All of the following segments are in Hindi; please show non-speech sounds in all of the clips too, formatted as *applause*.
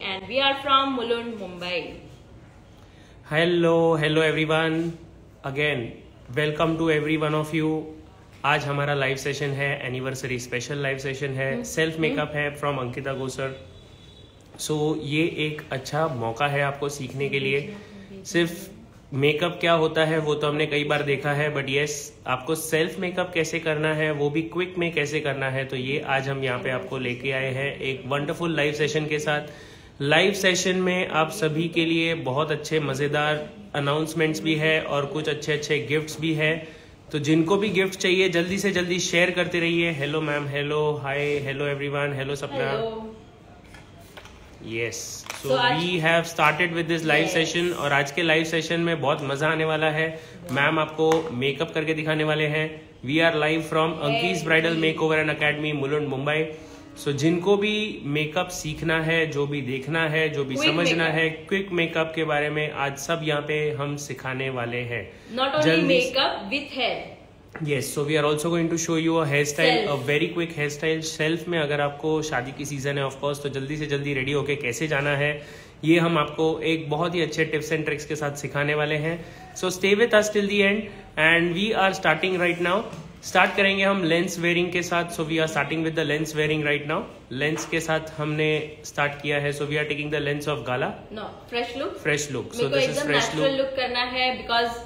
and we are from Mulund, Mumbai. Hello hello everyone again welcome to every one of you आज हमारा लाइव सेशन है एनिवर्सरी स्पेशल लाइव सेशन है सेल्फ मेकअप है फ्रॉम अंकिता गोसर सो ये एक अच्छा मौका है आपको सीखने के लिए। सिर्फ़ मेकअप क्या होता है वो तो हमने कई बार देखा है बट यस आपको सेल्फ मेकअप कैसे करना है वो भी क्विक में कैसे करना है तो ये आज हम यहाँ पे आपको लेके आए हैं एक वंडरफुल लाइव सेशन के साथ। लाइव सेशन में आप सभी के लिए बहुत अच्छे मज़ेदार अनाउंसमेंट्स भी है और कुछ अच्छे अच्छे गिफ्ट्स भी है। तो जिनको भी गिफ्ट चाहिए जल्दी से जल्दी शेयर करते रहिए। Hello ma'am hello hi hello everyone hello Sapna. Yes so we have started with this live session और आज के लाइव सेशन में बहुत मज़ा आने वाला है। मैम आपको मेकअप करके दिखाने वाले हैं। We are live from Anki's bridal makeover and academy Mulund Mumbai so so, जिनको भी मेकअप सीखना है जो भी देखना है जो भी Quick समझना makeup. है क्विक मेकअप के बारे में आज सब यहाँ पे हम सिखाने वाले हैं only जल्दी- makeup with hair. yes so we are also going to show you a hairstyle Self. a very quick hairstyle self में अगर आपको शादी की सीज़न है ऑफकोर्स तो जल्दी से जल्दी रेडी होके कैसे जाना है ये हम आपको एक बहुत ही अच्छे टिप्स एंड ट्रिक्स के साथ सिखाने वाले हैं so stay with us till the end end we are starting right now start करेंगे हम लेंस वेयरिंग के साथ। So we are starting with the lens wearing right now lens के साथ हमने स्टार्ट किया है। So we are taking the lens of gala No, fresh look. Fresh look so this is fresh natural look look करना है because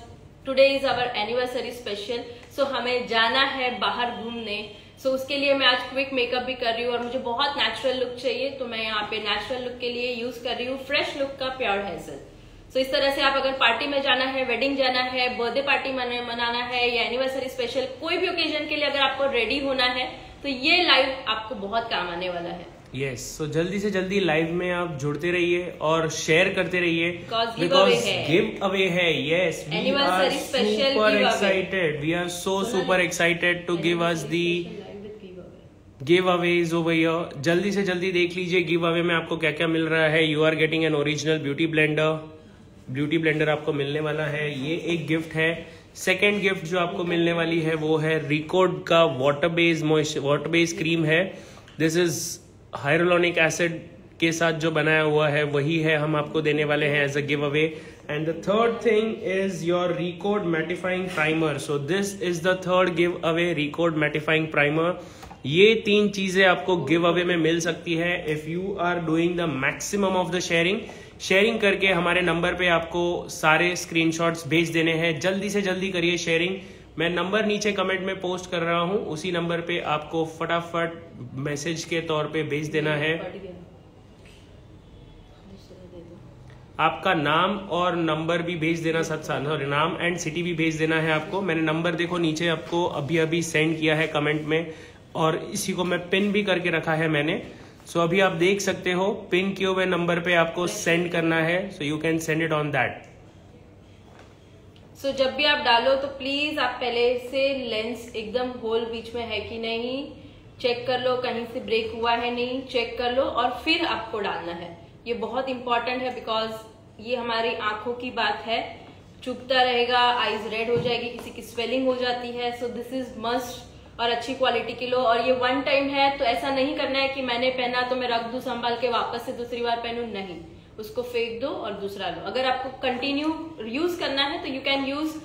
today is our anniversary special so हमें जाना है बाहर घूमने। सो so, उसके लिए मैं आज क्विक मेकअप भी कर रही हूँ और मुझे बहुत नेचुरल लुक चाहिए। तो मैं यहाँ पे नेचुरल लुक के लिए यूज़ कर रही हूँ। फ्रेश लुक का प्योर हेजल सो इस तरह से आप अगर पार्टी में जाना है वेडिंग जाना है बर्थडे पार्टी मनाना है या एनिवर्सरी स्पेशल कोई भी ओकेजन के लिए अगर आपको रेडी होना है तो ये लाइव आपको बहुत काम आने वाला है। यस yes, सो so जल्दी से जल्दी लाइव में आप जुड़ते रहिए और शेयर करते रहिए giveaway गिव अवे है। Yes we are super excited we are so super excited to give us the. Giveaways over your जल्दी से जल्दी देख लीजिए गिव अवे में आपको क्या क्या मिल रहा है। You are getting an original beauty blender beauty blender आपको मिलने वाला है, ये एक गिफ्ट है। सेकेंड गिफ्ट जो आपको मिलने वाली है, वो है रिकॉर्ड का water base moisture water base cream है। दिस इज़ हाइरोलॉनिक एसिड के साथ जो बनाया हुआ है, वही है हम आपको देने वाले हैं as a giveaway and the third thing is your Recode mattifying primer so this is the third giveaway Recode mattifying primer ये तीन चीज़ें आपको गिव अवे में मिल सकती है if you are doing the maximum of the sharing sharing करके हमारे नंबर पे आपको सारे स्क्रीनशॉट्स भेज देने हैं। जल्दी से जल्दी करिए शेयरिंग मैं नंबर नीचे कमेंट में पोस्ट कर रहा हूँ। उसी नंबर पे आपको फटाफट मैसेज के तौर पे भेज देना है। आपका नाम और नंबर भी भेज देना साथ साथ सॉरी नाम एंड सिटी भी भेज देना है आपको। मैंने नंबर देखो नीचे आपको अभी अभी सेंड किया है कमेंट में और इसी को मैं पिन भी करके रखा है मैंने। सो अभी आप देख सकते हो पिन किए हुए नंबर पे आपको सेंड करना है। So you can send it on that so जब भी आप डालो तो प्लीज़ आप पहले से लेंस एकदम होल बीच में है कि नहीं। चेक कर लो कहीं से ब्रेक हुआ है नहीं चेक कर लो और फिर आपको डालना है। ये बहुत इंपॉर्टेंट है बिकॉज़ ये हमारी आँखों की बात है। चुभता रहेगा आईज रेड हो जाएगी किसी की स्वेलिंग हो जाती है। सो दिस इज़ मस्ट और अच्छी क्वालिटी की लो। और ये वन टाइम है तो ऐसा नहीं करना है कि मैंने पहना तो मैं रख दू संभाल के वापस से दूसरी बार पहनू। नहीं। उसको फेंक दो और दूसरा लो। अगर आपको कंटिन्यू यूज़ करना है तो you can use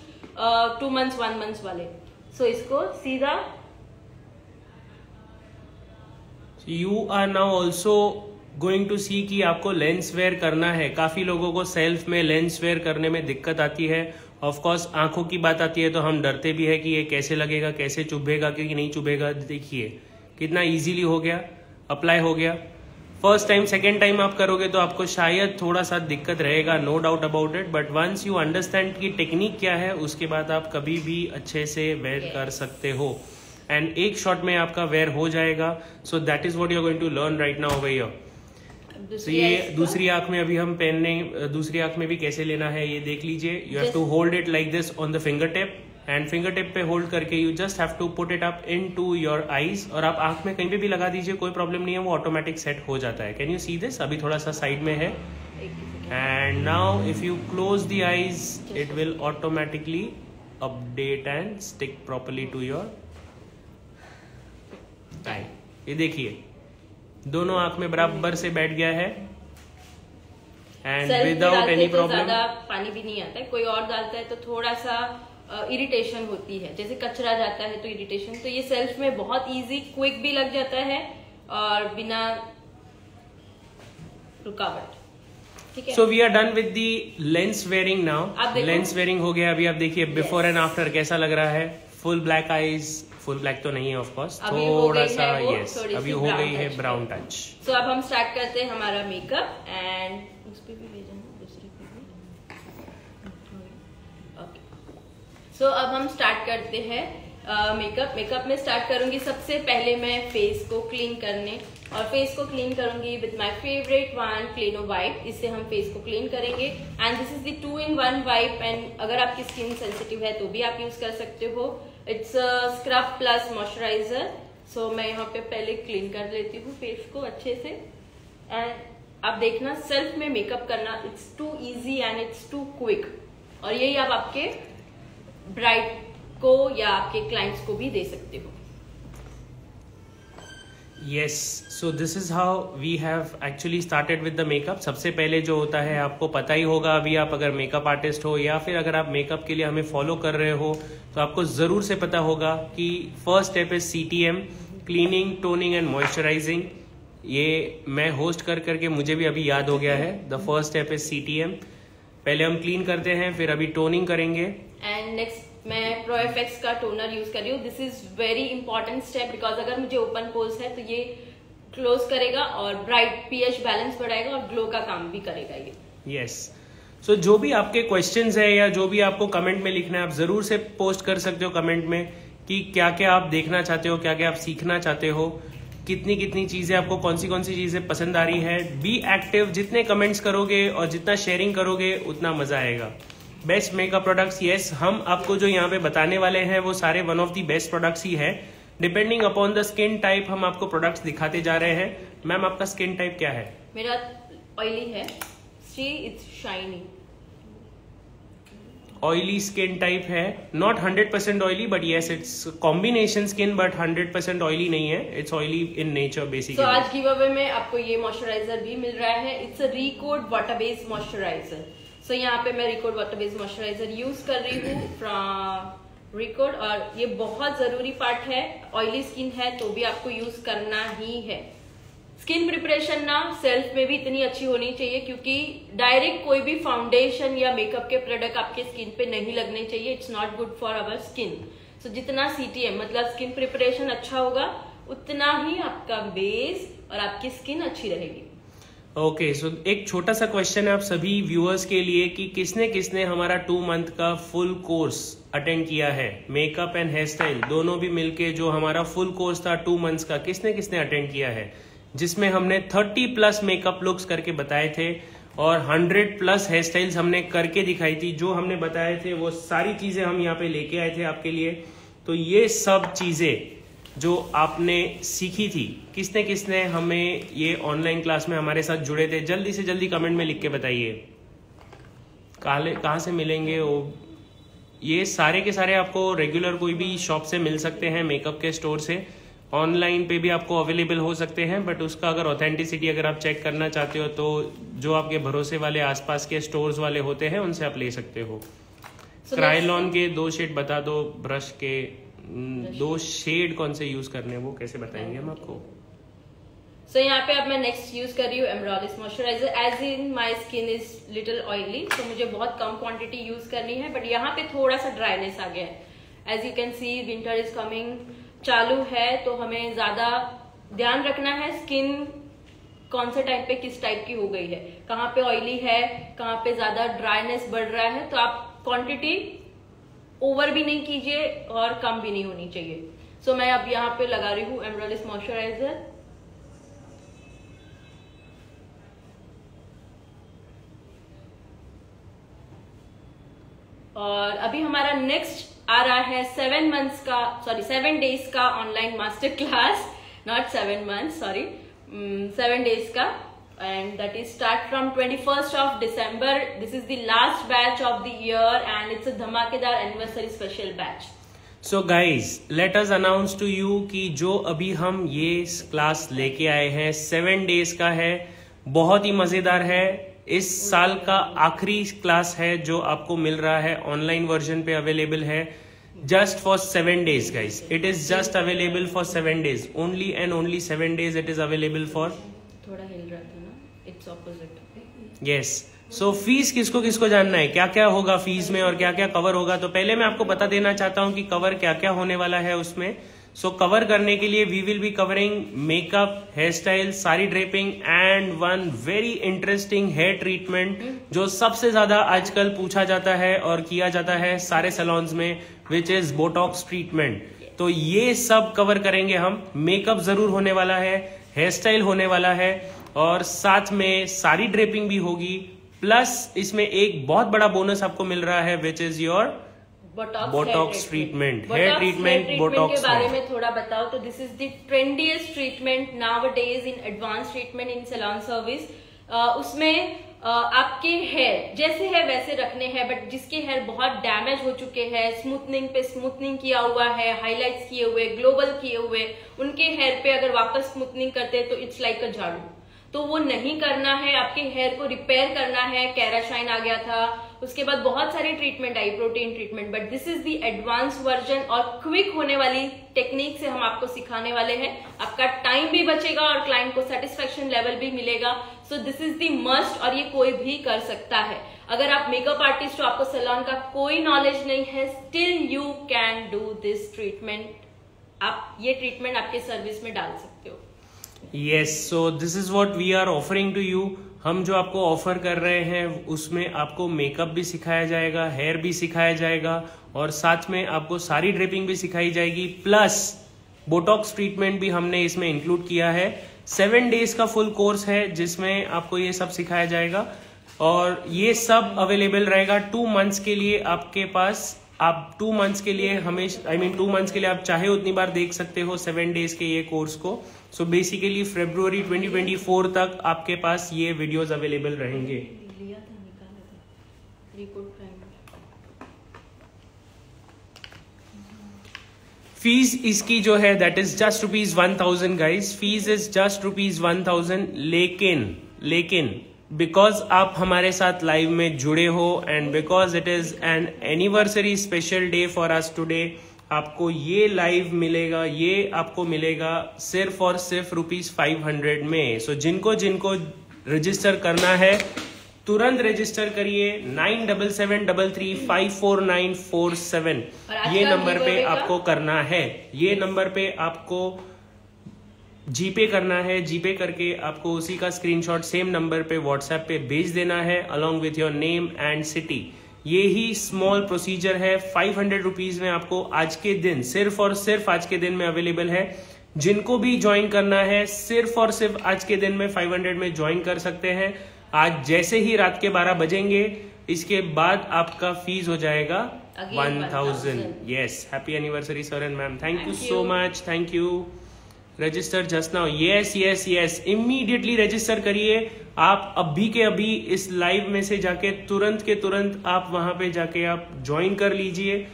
two months one months वाले। सो so, इसको सीधा you are now also going to see कि आपको लेंस वेयर करना है। काफ़ी लोगों को सेल्फ में लेंस वेयर करने में दिक्कत आती है। ऑफ़ कोर्स आँखों की बात आती है तो हम डरते भी है कि ये कैसे लगेगा कैसे चुभेगा कि नहीं चुभेगा देखिए कितना इजीली हो गया अप्लाई हो गया। फ़र्स्ट टाइम सेकेंड टाइम आप करोगे तो आपको शायद थोड़ा सा दिक्कत रहेगा no doubt about it but once you understand की टेक्निक क्या है उसके बाद आप कभी भी अच्छे से वेयर. कर सकते हो। एंड एक शॉट में आपका वेयर हो जाएगा so that is what you going to learn right now over your तो ये दूसरी आँख में अभी हम पेन ने दूसरी आँख में भी कैसे लेना है ये देख लीजिए। You have to hold it like this on the fingertip and fingertip पे होल्ड करके you just have to put it up into your eyes और आप आँख में कहीं पे भी लगा दीजिए कोई प्रॉब्लम नहीं है वो ऑटोमेटिक सेट हो जाता है। कैन यू सी दिस अभी थोड़ा सा साइड में है. And now if you close the eyes it will automatically update and stick properly to your eye ये देखिए। दोनों आँख में बराबर से बैठ गया है। एंड विदाउट एनी प्रॉब्लम ज़्यादा पानी भी नहीं आता है। कोई और डालता है तो थोड़ा सा इरिटेशन uh, होती है। जैसे कचरा जाता है तो इरिटेशन तो ये सेल्फ में बहुत इजी क्विक भी लग जाता है और बिना रुकावट। ठीक so we are done with the lens wearing now lens wearing हो गया। अभी आप देखिए बिफोर एंड आफ्टर कैसा लग रहा है। Full black eyes full black तो नहीं है ऑफ़ कोर्स थोड़ा सा यस अभी हो गई है ब्राउन टच सो अब हम स्टार्ट करते हैं हमारा मेकअप एंड उस पे भी भेजना दूसरे पे भी. ओके सो अब हम स्टार्ट करते हैं मेकअप मेकअप में स्टार्ट करूँगी सबसे पहले मैं फेस को क्लीन करने और फेस को क्लीन करूँगी with my favourite one Cleano wipe इससे हम फेस को क्लीन करेंगे. And this is the two in one wipe and अगर आपकी स्किन सेंसिटिव है तो भी आप यूज़ कर सकते हो. It's scrub plus moisturiser so मैं यहाँ पे पहले क्लीन कर लेती हूँ फेस को अच्छे से। एंड आप देखना सेल्फ में मेकअप करना it's too easy and it's too quick और यही आप आपके ब्राइट को या आपके क्लाइंट्स को भी दे सकते हो। Yes so this is how we have actually started with the makeup सबसे पहले जो होता है, आपको पता ही होगा अभी आप अगर मेकअप आर्टिस्ट हो या फिर अगर आप मेकअप के लिए हमें फॉलो कर रहे हो तो आपको ज़रूर से पता होगा कि first step is C T M cleaning toning and moisturising ये मैं होस्ट कर करके मुझे भी अभी याद हो गया है। The first step is C T M पहले हम क्लीन करते हैं, फिर अभी टोनिंग करेंगे। एंड नेक्स्ट मैं प्रोएफेक्स का टोनर यूज़ कर रही हूँ। This is very important step because अगर मुझे ओपन पोर्स है तो ये क्लोज करेगा और ब्राइट पीएच बैलेंस बढ़ाएगा और ग्लो का काम भी करेगा ये। यस सो जो भी आपके क्वेश्चंस है या जो भी आपको कमेंट में लिखना है, आप ज़रूर से पोस्ट कर सकते हो कमेंट में कि क्या क्या आप देखना चाहते हो क्या क्या आप सीखना चाहते हो कितनी कितनी चीज़ें आपको कौन सी कौन सी चीज़ें पसंद आ रही है। बी एक्टिव जितने कमेंट्स करोगे और जितना शेयरिंग करोगे, उतना मज़ा आएगा। बेस्ट मेकअप प्रोडक्ट्स यस हम आपको जो यहाँ पे बताने वाले हैं वो सारे one of the best products ही है। Depending upon the skin type हम आपको प्रोडक्ट्स दिखाते जा रहे हैं। मैम आपका स्किन टाइप क्या है? मेरा ऑयली है। See it's shiny oily skin type है। Not hundred percent oily but yes it's combination skin but hundred percent oily नहीं है। It's oily in nature basically आज गिव अवे में आपको ये मॉइस्चराइजर भी मिल रहा है। It's a record water based moisturiser so so, यहाँ पे मैं record water based moisturiser use कर रही हूँ फ्रॉम रिकोड और ये बहुत ज़रूरी पार्ट है। ऑयली स्किन है तो भी आपको यूज़ करना ही है। स्किन प्रिपरेशन ना सेल्फ में भी इतनी अच्छी होनी चाहिए क्योंकि डायरेक्ट कोई भी फाउंडेशन या मेकअप के प्रोडक्ट आपके स्किन पे नहीं लगने चाहिए। It's not good for our skin so जितना सीटीएम मतलब स्किन प्रिपरेशन अच्छा होगा उतना ही आपका बेस और आपकी स्किन अच्छी रहेगी। ओके okay, सो so एक छोटा सा क्वेश्चन है आप सभी व्यूअर्स के लिए कि किसने किसने हमारा टू मंथ का फुल कोर्स अटेंड किया है? मेकअप एंड हेयर स्टाइल दोनों भी मिलके जो हमारा फुल कोर्स था टू मंथ्स का किसने किसने अटेंड किया है? जिसमें हमने 30 प्लस मेकअप लुक्स करके बताए थे और 100 प्लस हेयर स्टाइल्स हमने करके दिखाई थी जो हमने बताए थे वो सारी चीज़ें हम यहाँ पे लेके आए थे आपके लिए। तो ये सब चीज़ें जो आपने सीखी थी किसने किसने हमें ये ऑनलाइन क्लास में हमारे साथ जुड़े थे जल्दी से जल्दी कमेंट में लिख के बताइए। कहाँ कहाँ से मिलेंगे वो? ये सारे के सारे आपको रेगुलर कोई भी शॉप से मिल सकते हैं मेकअप के स्टोर से। ऑनलाइन पे भी आपको अवेलेबल हो सकते हैं बट उसका अगर ऑथेंटिसिटी अगर आप चेक करना चाहते हो तो जो आपके भरोसे वाले आसपास के स्टोर्स वाले होते हैं उनसे आप ले सकते हो। So क्राइलॉन के दो शेड बता दो ब्रश के दो शेड कौन से यूज़ करने हैं वो कैसे बताएँगे हम आपको? सो so, यहाँ पे अब मैं नेक्स्ट यूज़ कर रही हूँ Embryolisse moisturiser as in my skin is little oily तो मुझे बहुत कम क्वांटिटी यूज़ करनी है बट यहाँ पे थोड़ा सा ड्राइनेस आ गया है। As you can see winter is coming चालू है तो हमें ज़्यादा ध्यान रखना है स्किन कौन से टाइप पे किस टाइप की हो गई है। कहाँ पे ऑयली है कहाँ पे ज़्यादा ड्राइनेस बढ़ रहा है तो आप क्वांटिटी ओवर भी नहीं कीजिए और कम भी नहीं होनी चाहिए। सो so, मैं अब यहाँ पे लगा रही हूँ एम्ब्रॉलिस मॉइस्चराइजर और अभी हमारा नेक्स्ट आ रहा है सेवन मंथ्स का सॉरी सेवन डेज़ का online master class not seven months sorry seven days का। And that is start from 21st of December. This is the last batch of the year and it's a धमाकेदार anniversary special batch. So guys let us announce to you कि जो अभी हम ये क्लास लेके आए हैं सेवन डेज़ का है बहुत ही मज़ेदार है इस साल का आखिरी क्लास है जो आपको मिल रहा है ऑनलाइन वर्जन पे अवेलेबल है just for seven days guys it is just available for seven days only and only seven days it is available for थोड़ा हिल रहा था it's opposite yes so fees किसको किसको जानना है? क्या क्या होगा फ़ीस में और क्या क्या कवर होगा? तो पहले मैं आपको बता देना चाहता हूँ कि कवर क्या क्या होने वाला है उसमें। सो so, कवर करने के लिए we will be covering makeup hair style sari draping and one very interesting hair treatment जो सबसे ज़्यादा आजकल पूछा जाता है और किया जाता है सारे सलोन्स में विच इज़ बोटॉक्स ट्रीटमेंट तो ये सब कवर करेंगे हम। मेकअप ज़रूर होने वाला है हेयर स्टाइल होने वाला है। और साथ में सारी ड्रेपिंग भी होगी प्लस इसमें एक बहुत बड़ा बोनस आपको मिल रहा है which is your botox treatment hair treatment botox के बारे में थोड़ा बताओ तो this is the trendiest treatment nowadays in advance treatment in salon service उसमें uh, आपके हेयर जैसे है वैसे रखने हैं बट जिसके हेयर बहुत डैमेज हो चुके हैं स्मूथनिंग पे स्मूथनिंग किया हुआ है हाईलाइट्स किए हुए ग्लोबल किए हुए उनके हेयर पे अगर वापस स्मूथनिंग करते हैं तो इट्स लाइक अ झाड़ू। तो वो नहीं करना है, आपके हेयर को रिपेयर करना है कैराशाइन आ गया था। उसके बाद बहुत सारी treatment I protein treatment but this is the advance version और क्विक होने वाली टेक्निक से हम आपको सिखाने वाले हैं। आपका टाइम भी बचेगा और क्लाइंट को सेटिस्फेक्शन लेवल भी मिलेगा। So this is the must और ये कोई भी कर सकता है। अगर आप मेकअप आर्टिस्ट हो, आपको सैलून का कोई नॉलेज नहीं है still you can do this treatment आप ये ट्रीटमेंट आपके सर्विस में डाल सकते हो। Yes so this is what we are offering to you हम जो आपको ऑफ़र कर रहे हैं, उसमें आपको मेकअप भी सिखाया जाएगा हेयर भी सिखाया जाएगा, और साथ में आपको सारी ड्रेपिंग भी सिखाई जाएगी प्लस बोटॉक्स ट्रीटमेंट भी हमने इसमें इंक्लूड किया है। सेवन डेज़ का फुल कोर्स है, जिसमें आपको ये सब सिखाया जाएगा। और ये सब अवेलेबल रहेगा टू मंथ्स के लिए आपके पास। आप टू मंथ्स के लिए हमेशा आई मीन टू मंथ्स के लिए आप चाहे उतनी बार देख सकते हो सेवन डेज़ के ये कोर्स को। सो बेसिकली फेब्रुवरी 2024 तक आपके पास ये वीडियोस अवेलेबल रहेंगे। फ़ीस इसकी जो है that is just rupees one thousand guys fees is just rupees one thousand लेकिन लेकिन बिकॉज़ आप हमारे साथ लाइव में जुड़े हो and because it is an anniversary special day for us today आपको ये लाइव मिलेगा ये आपको मिलेगा सिर्फ़ और सिर्फ़ रुपीज़ फाइव हंड्रेड में। सो so, जिनको जिनको रजिस्टर करना है तुरंत रजिस्टर करिए nine double seven double three five four nine four seven ये नंबर पे आपको करना है। ये नंबर पे आपको जीपे करना है जीपे करके आपको उसी का स्क्रीनशॉट सेम नंबर पे व्हाट्सएप पे भेज देना है along with your name and city ये ही स्मॉल प्रोसीजर है फाइव हंड्रेड रुपीज़ में आपको आज के दिन सिर्फ़ और सिर्फ़ आज के दिन में अवेलेबल है। जिनको भी ज्वाइन करना है सिर्फ़ और सिर्फ़ आज के दिन में फाइव हंड्रेड में ज्वाइन कर सकते हैं। आज जैसे ही रात के बारह बजेंगे इसके बाद आपका फ़ीस हो जाएगा one thousand yes happy anniversary sir and ma'am thank you so much thank you register just now yes yes yes immediately register करिए। आप अभी के अभी इस लाइव में से जाके तुरंत के तुरंत आप वहाँ पे जाके आप ज्वाइन कर लीजिए।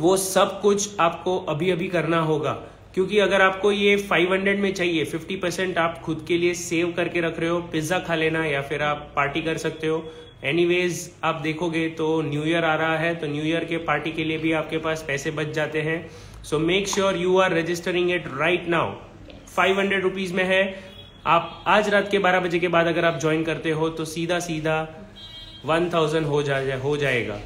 वो सब कुछ आपको अभी अभी करना होगा। क्योंकि अगर आपको ये 500 में चाहिए 50 परसेंट आप खुद के लिए सेव करके रख रहे हो पिज्जा खा लेना या फिर आप पार्टी कर सकते हो। एनीवेज आप देखोगे तो न्यू ईयर आ रहा है तो न्यू ईयर के पार्टी के लिए भी आपके पास पैसे बच जाते हैं। So make sure you are registering it right now five hundred rupees में है। आप आज रात के बारह बजे के बाद अगर आप ज्वाइन करते हो तो सीधा सीधा वन थाउज़ेंड हो जा हो जाएगा।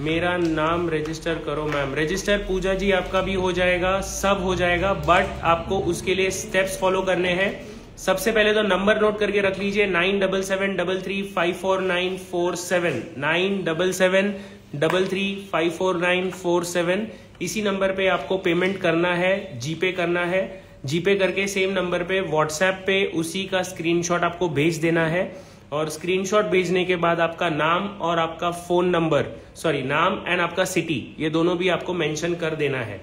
मेरा नाम रजिस्टर करो मैम रजिस्टर पूजा जी आपका भी हो जाएगा सब हो जाएगा बट आपको उसके लिए स्टेप्स फॉलो करने हैं। सबसे पहले तो नंबर नोट करके रख लीजिए nine double seven double three five four nine four seven nine double seven double three five four nine four seven इसी नंबर पे आपको पेमेंट करना है, जीपे करना है। जीपे करके सेम नंबर पे व्हाट्सएप पे उसी का स्क्रीनशॉट आपको भेज देना है। और स्क्रीनशॉट भेजने के बाद आपका नाम और आपका फ़ोन नंबर सॉरी नाम एंड आपका सिटी ये दोनों भी आपको मेंशन कर देना है।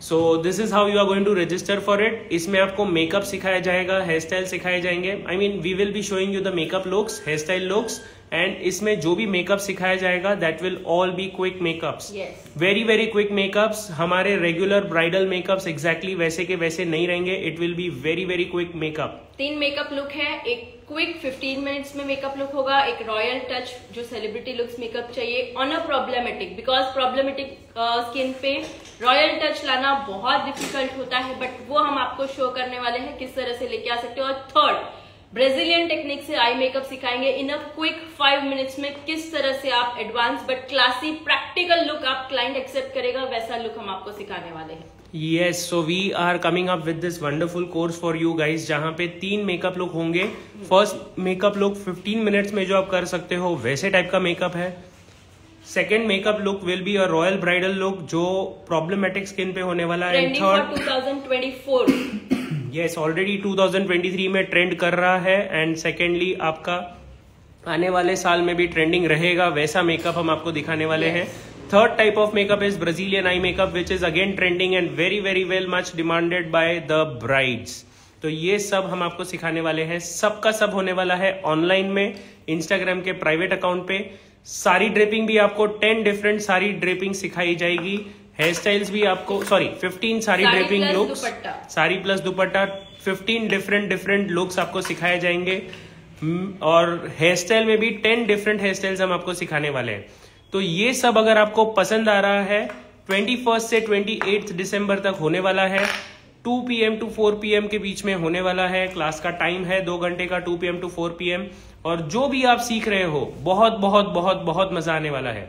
So this is how you are going to register for it इसमें आपको मेकअप सिखाया जाएगा हेयर स्टाइल सिखाए जाएँगे। I mean we will be showing you the makeup looks hair style looks and इसमें जो भी मेकअप सिखाया जाएगा that will all be quick makeups very very quick makeups हमारे रेगुलर ब्राइडल मेकअप्स एग्जैक्टली वैसे के वैसे नहीं रहेंगे. It will be very very quick makeup तीन मेकअप लुक है. एक क्विक 15 मिनट्स में मेकअप लुक होगा. एक रॉयल टच जो सेलिब्रिटी लुक्स मेकअप चाहिए. On a problematic because problematic skin पे रॉयल टच लाना बहुत डिफ़िकल्ट होता है बट वो हम आपको शो करने वाले हैं किस तरह से लेके आ सकते हो. और थर्ड ब्राजीलियन टेक्निक से आई मेकअप सिखाएँगे। In a quick five minutes में किस तरह से आप advance but classy practical look आप क्लाइंट एक्सेप्ट करेगा वैसा लुक हम आपको सिखाने वाले हैं। Yes so we are coming up with this wonderful course for you guys जहाँ पे तीन मेकअप लुक होंगे। फ़र्स्ट मेकअप लुक 15 मिनट्स में जो आप कर सकते हो वैसे टाइप का मेकअप है। Second makeup look will be a royal bridal look जो प्रॉब्लमेटिक स्किन पे होने वाला है। थर्ड 2024 यस ऑलरेडी 2023 में ट्रेंड कर रहा है एंड सेकेंडली आपका आने वाले साल में भी ट्रेंडिंग रहेगा वैसा मेकअप हम आपको दिखाने वाले yes. हैं third type of makeup is Brazilian eye makeup which is again trending and very very well much demanded by the brides तो ये सब हम आपको सिखाने वाले हैं। सबका सब होने वाला है ऑनलाइन में इंस्टाग्राम के प्राइवेट अकाउंट पे। सारी ड्रेपिंग भी आपको टेन डिफरेंट सारी ड्रेपिंग सिखाई जाएगी। हेयर स्टाइल्स भी आपको sorry fifteen sari draping looks sari plus dupatta. Fifteen different different looks आपको सिखाए जाएँगे। हम्म, और हेयर स्टाइल में भी टेन डिफरेंट हेयर स्टाइल्स हम आपको सिखाने वाले हैं। तो ये सब अगर आपको पसंद आ रहा है ट्वेंटी फ़र्स्ट से ट्वेंटी एट दिसंबर तक होने वाला है 2 पीएम टू 4 पीएम के बीच में होने वाला है क्लास का टाइम है दो घंटे का 2 पीएम टू 4 पीएम और जो भी आप सीख रहे हो बहुत बहुत बहुत बहुत मज़ा आने वाला है।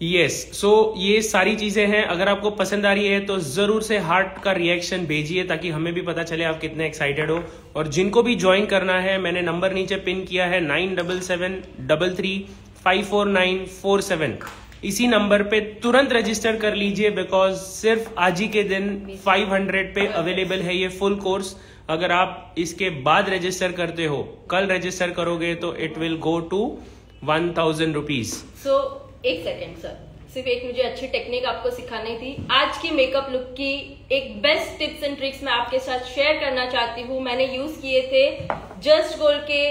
यस yes, सो so ये सारी चीज़ें हैं। अगर आपको पसंद आ रही है तो ज़रूर से हार्ट का रिएक्शन भेजिए ताकि हमें भी पता चले आप कितने एक्साइटेड हो। और जिनको भी ज्वाइन करना है मैंने नंबर नीचे पिन किया है nine double seven double three five four nine four seven इसी नंबर पे तुरंत रजिस्टर कर लीजिए बिकॉज़ सिर्फ़ आज ही के दिन 500 पे अवेलेबल है ये फुल कोर्स अगर आप इसके बाद रजिस्टर करते हो कल रजिस्टर करोगे तो it will go to one thousand rupees so एक सेकेंड सर सिर्फ़ एक मुझे अच्छी टेक्निक आपको सिखानी थी। आज की मेकअप लुक की एक बेस्ट टिप्स एंड ट्रिक्स मैं आपके साथ शेयर करना चाहती हूँ। मैंने यूज़ किए थे जस्ट गोल्ड के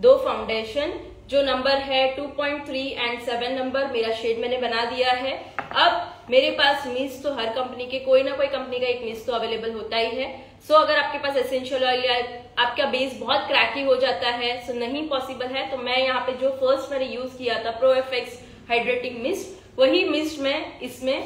दो फाउंडेशन जो नंबर है 2.3 एंड 7 नंबर मेरा शेड मैंने बना दिया है। अब मेरे पास मिस तो हर कंपनी के, कोई ना कोई कंपनी का एक मिस तो अवेलेबल होता ही है। सो अगर आपके पास एसेंशियल ऑयल या आपका बेस बहुत क्रैकी हो जाता है सो नहीं पॉसिबल है तो मैं यहाँ पे जो फ़र्स्ट मैंने यूज़ किया था प्रो एफेक्स हाइड्रेटिंग मिस्ट वही मिस्ट मैं इसमें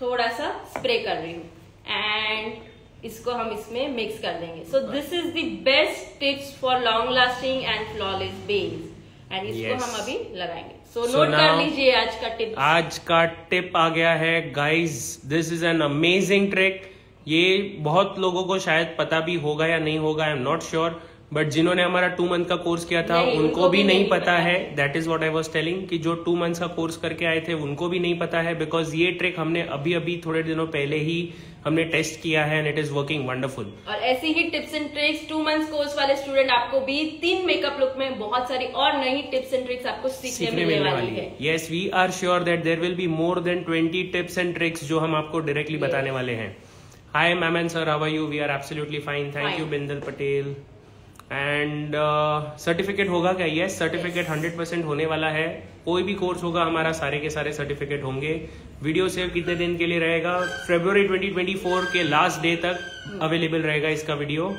थोड़ा सा स्प्रे कर रही हूँ। एंड इसको हम इसमें मिक्स कर देंगे। So this is the best tips for long lasting and flawless base and इसको yes. हम अभी लगाएँगे। सो नोट कर लीजिए आज का टिप आज का टिप आ गया है guys this is an amazing trick ये बहुत लोगों को शायद पता भी होगा या नहीं होगा I am not sure but जिन्होंने हमारा टू मंथ का कोर्स किया था उनको, उनको भी, नहीं, नहीं पता, है। That is what I was telling कि जो टू मंथ्स का कोर्स करके आए थे उनको भी नहीं पता है। बिकॉज़ ये ट्रिक हमने अभी अभी थोड़े दिनों पहले ही हमने टेस्ट किया है and it is working wonderful और ऐसी ही tips and tricks two months course वाले स्टूडेंट आपको भी तीन मेकअप लुक में बहुत सारी और नई टिप्स एंड ट्रिक्स आपको सीखने, सीखने मिलने वाली है। Yes we are sure that there will be more than twenty tips and tricks जो हम आपको डायरेक्टली yes. बताने वाले हैं। Hi ma'am and sir how you we are absolutely fine thank you Bindal Patel and certificate uh, होगा क्या? यस सर्टिफिकेट हंड्रेड परसेंट होने वाला है। कोई भी कोर्स होगा हमारा सारे के सारे सर्टिफिकेट होंगे। वीडियो सेव कितने दिन के लिए रहेगा? फेब्रुवरी 2024 के लास्ट डे तक अवेलेबल रहेगा इसका वीडियो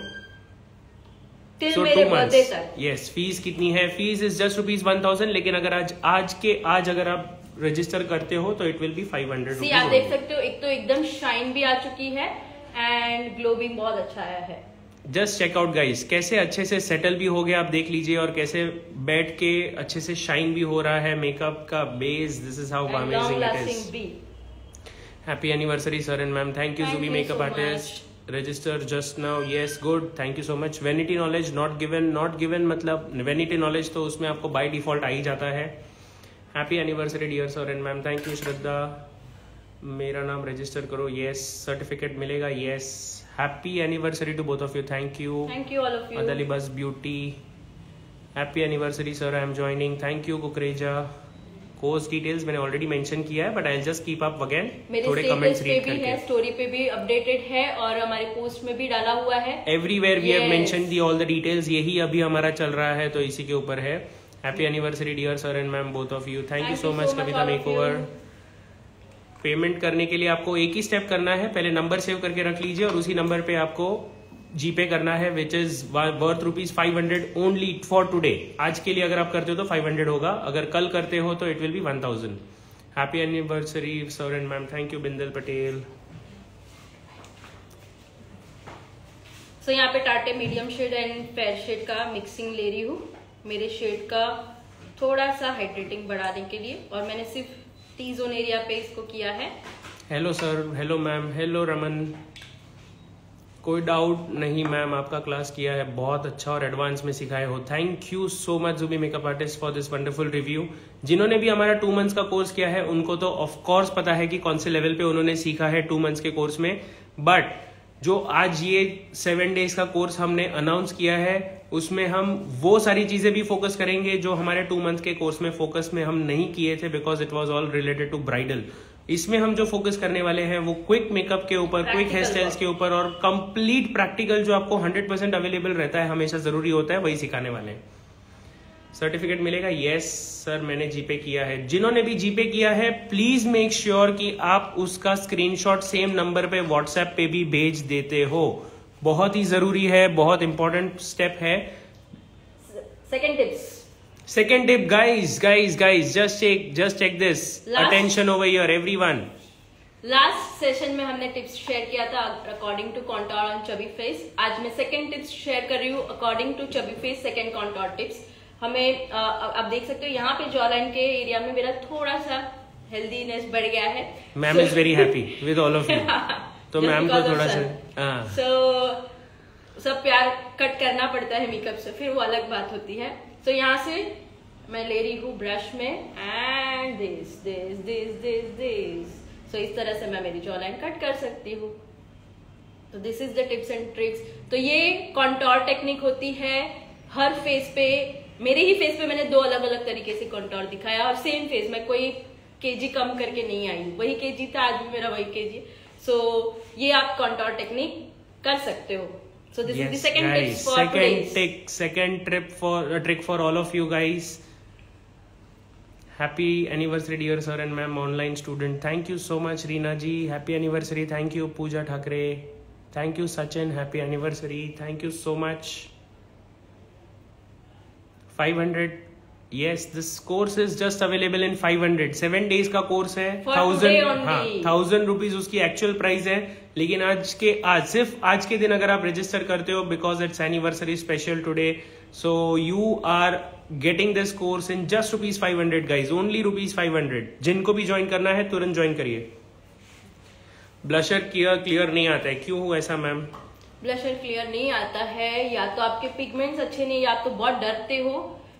यस फ़ीस कितनी है? Fees is just rupees one thousand लेकिन अगर आज आज के आज अगर आप रजिस्टर करते हो तो it will be five hundred आप देख सकते हो एक तो एकदम शाइन भी आ चुकी है एंड ग्लो भी बहुत अच्छा आया है। जस्ट चेकआउट गाइस कैसे अच्छे से सेटल भी हो गया आप देख लीजिए और कैसे बैठ के अच्छे से शाइन भी हो रहा है मेकअप का base this is how amazing it is happy anniversary sir and ma'am thank you Jubi makeup artist register just now yes good thank you so much vanity knowledge not given not given मतलब वेनिटी नॉलेज तो उसमें आपको बाई डिफ़ॉल्ट आ ही जाता है. Happy anniversary dear sir and ma'am thank you Shraddha मेरा नाम रजिस्टर करो. येस सर्टिफिकेट मिलेगा. Yes happy anniversary to both of you. Thank you. Thank you all of you. Adalibas beauty. Happy anniversary sir. I am joining. Thank you kukreja course details मैंने ऑलरेडी मेंशन किया है but I just keep up again थोड़े कमेंट्स रीड करके. है स्टोरी पे भी अपडेटेड है और हमारे पोस्ट में भी डाला हुआ है। Everywhere we have mention the all the details यही अभी हमारा चल रहा है तो इसी के ऊपर है. Happy anniversary dear sir and ma'am both of you thank you so much Kavita makeover payment करने के लिए आपको एक ही स्टेप करना है। पहले नंबर सेव करके रख लीजिए और उसी नंबर पे आपको जीपे करना है which is worth rupees five hundred only for today आज के लिए अगर आप करते हो तो फाइव हंड्रेड होगा। अगर कल करते हो तो it will be one thousand happy anniversary sir and ma'am thank you Bindal Patel so so, यहाँ पे टाटे medium shade and fair shade का मिक्सिंग ले रही हूँ। मेरे शेड का थोड़ा सा हाइड्रेटिंग बढ़ाने के लिए और मैंने सिर्फ़ टी जोन एरिया पे इसको किया है। Hello sir hello ma'am hello Raman कोई डाउट नहीं मैम आपका क्लास किया है। बहुत अच्छा और एडवांस में सिखाए हो। Thank you so much Jubi makeup artist for this wonderful review जिन्होंने भी हमारा टू मंथ्स का कोर्स किया है, उनको तो ऑफ़ कोर्स पता है कि कौन से लेवल पे उन्होंने सीखा है टू मंथ्स के कोर्स में। बट जो आज ये सेवन डेज़ का कोर्स हमने अनाउंस किया है उसमें हम वो सारी चीज़ें भी फोकस करेंगे जो हमारे टू मंथ के कोर्स में फोकस में हम नहीं किए थे because it was all related to bridal इसमें हम जो फोकस करने वाले हैं वो क्विक मेकअप के ऊपर क्विक हेयर स्टाइल्स के ऊपर और कंप्लीट प्रैक्टिकल जो आपको 100 परसेंट अवेलेबल रहता है हमेशा ज़रूरी होता है वही सिखाने वाले हैं। सर्टिफिकेट मिलेगा? यस सर मैंने जीपे किया है। जिन्होंने भी जीपे किया है प्लीज़ मेक श्योर कि आप उसका स्क्रीनशॉट सेम नंबर पे व्हाट्सएप पे भी भेज देते हो। बहुत ही ज़रूरी है बहुत इंपॉर्टेंट स्टेप है। Second tips Second tip, guys, guys, guys, just check, just check this. Last, Attention over here, everyone. Last session में हमने टिप्स शेयर किया था according to contour on chubby face आज मैं सेकंड टिप्स शेयर कर रही हूँ according to chubby face second contour tips हमें आप देख सकते हो यहाँ पे जॉलाइन के एरिया में मेरा थोड़ा सा हेल्दीनेस बढ़ गया है। Ma'am is very happy with all of you तो मैम को थोड़ा सा सो सब प्यार कट करना पड़ता है मेकअप से फिर वो अलग बात होती है। तो यहाँ से मैं ले रही हूँ ब्रश में and this this this this this so इस तरह से मैं मेरी जॉ लाइन कट कर सकती हूँ। तो this is the tips and tricks तो ये कॉन्टोर टेक्निक होती है हर फेस पे। मेरे ही फेस पे मैंने दो अलग अलग तरीके से कॉन्टोर दिखाया और सेम फेस में कोई केजी कम करके नहीं आई वही केजी था आज भी मेरा वही केजी सो so, ये आप कॉन्टोर टेक्निक कर सकते हो So this yes, is the second guys, for second today's. Tick, second trip for a trick for all of you guys. Happy anniversary, dear sir and ma'am, online student. Thank you so much, Reena ji. Happy anniversary. Thank you, Pooja Thakre. Thank you, Sachin. Happy anniversary. Thank you so much. 500 yes this course is just available in 500 seven days का कोर्स है थाउज़ेंड हाँ थाउज़ेंड रुपीज़ उसकी एक्चुअल प्राइस है लेकिन आज के आज सिर्फ़ आज के दिन अगर आप रजिस्टर करते हो because it's anniversary special today so you are getting this course in just rupees five hundred guys only rupees five hundred जिनको भी ज्वाइन करना है तुरंत ज्वाइन करिए। ब्लशर क्लियर क्लियर नहीं आता है। क्यों हो ऐसा मैम ब्लशर क्लियर नहीं आता है। या तो आपके पिगमेंट्स अच्छे नहीं या आप तो बहुत डरते हो।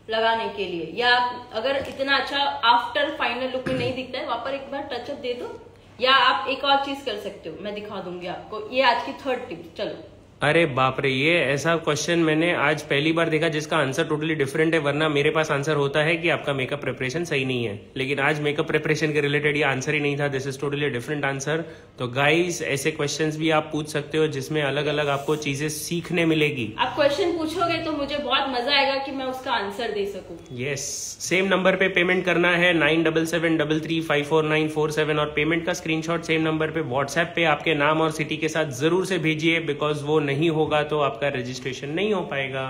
लगाने के लिए। या अगर इतना अच्छा आफ्टर फाइनल लुक में नहीं दिखता है, वहाँ पर एक बार टचअप दे दो, या आप एक और चीज़ कर सकते हो। मैं दिखा दूँगी आपको। ये आज की थर्ड टिप चलो। अरे बाप रे ये ऐसा क्वेश्चन मैंने आज पहली बार देखा जिसका आंसर टोटली डिफरेंट है वरना मेरे पास आंसर होता है कि आपका मेकअप प्रिपरेशन सही नहीं है। लेकिन आज मेकअप प्रिपरेशन के रिलेटेड ये आंसर ही नहीं था this is totally different answer तो गाइस ऐसे क्वेश्चन भी आप पूछ सकते हो जिसमें अलग अलग आपको चीज़ें सीखने मिलेगी। आप क्वेश्चन पूछोगे तो मुझे बहुत मज़ा आएगा कि मैं उसका आंसर दे सकूँ। यस सेम नंबर पे पेमेंट करना है nine double seven double three five four nine four seven और पेमेंट का स्क्रीनशॉट सेम नंबर पे व्हाट्सएप पे आपके नाम और सिटी के साथ ज़रूर से भेजिए बिकॉज़ वो नहीं होगा तो आपका रजिस्ट्रेशन नहीं हो पाएगा।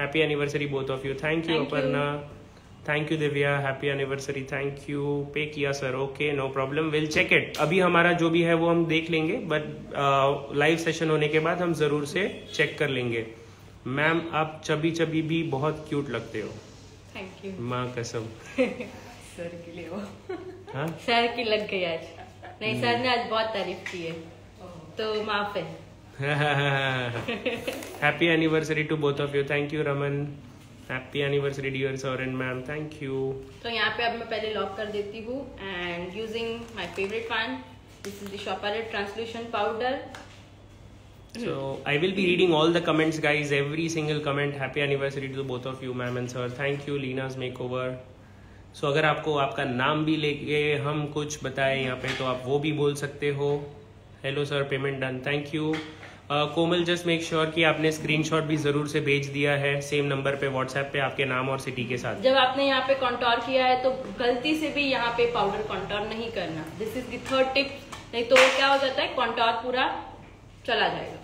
Happy anniversary both of you thank you Aparna thank you Divya happy anniversary thank you pay किया sir okay no problem will check it अभी हमारा जो भी है वो हम देख लेंगे बट लाइव सेशन होने के बाद हम ज़रूर से चेक कर लेंगे। मैम आप चबी चबी भी बहुत क्यूट लगते हो। थैंक यू माँ कसम। *laughs* सर के लिए वो हाँ? *laughs* सर की लग गई आज। नहीं सर ने आज बहुत तारीफ़ की है। तो माफ़ है। Happy anniversary to both of you thank you Raman happy anniversary dear sir and ma'am thank you तो यहाँ पे अब मैं पहले लॉक कर देती हूँ and using my favourite fan this is the shopper translucent powder So I will be reading all the comments, guys. Every single comment. Happy anniversary to both of you, ma'am and sir. Thank you, Lina's makeover. So अगर आपको आपका नाम भी लेके हम कुछ बताए यहाँ पे तो आप वो भी बोल सकते हो. Hello sir payment done thank you Komal just make sure कि आपने स्क्रीनशॉट भी ज़रूर से भेज दिया है सेम नंबर पे व्हाट्सएप पे आपके नाम और सिटी के साथ। जब आपने यहाँ पे कॉन्टोर किया है तो गलती से भी यहाँ पे पाउडर कॉन्टोर नहीं करना। This is the third tip नहीं तो क्या हो जाता है? कॉन्टोर पूरा चला जाएगा।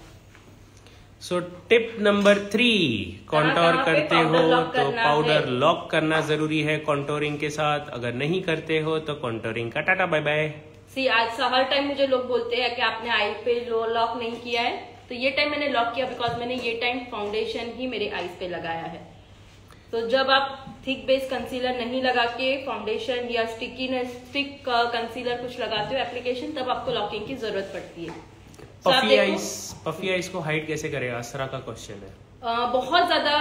So tip number three contour करते हो तो पाउडर लॉक करना ज़रूरी है कॉन्टोरिंग के साथ। अगर नहीं करते हो तो कॉन्टोरिंग का टाटा बाय बाय सी आज सा- हर टाइम मुझे लोग बोलते हैं कि आपने आई पे लॉक नहीं किया है। तो ये टाइम मैंने लॉक किया बिकॉज़ मैंने ये टाइम फाउंडेशन ही मेरे आईज पे लगाया है। तो जब आप थिक बेस कंसीलर नहीं लगा के फाउंडेशन या स्टिकी स्टिक कंसीलर कुछ लगाते हो एप्लीकेशन तब आपको लॉकिंग की ज़रूरत पड़ती है। पफी देखो, पफी आइस को हाइड कैसे करेगा असरा का क्वेश्चन है। अ, बहुत ज़्यादा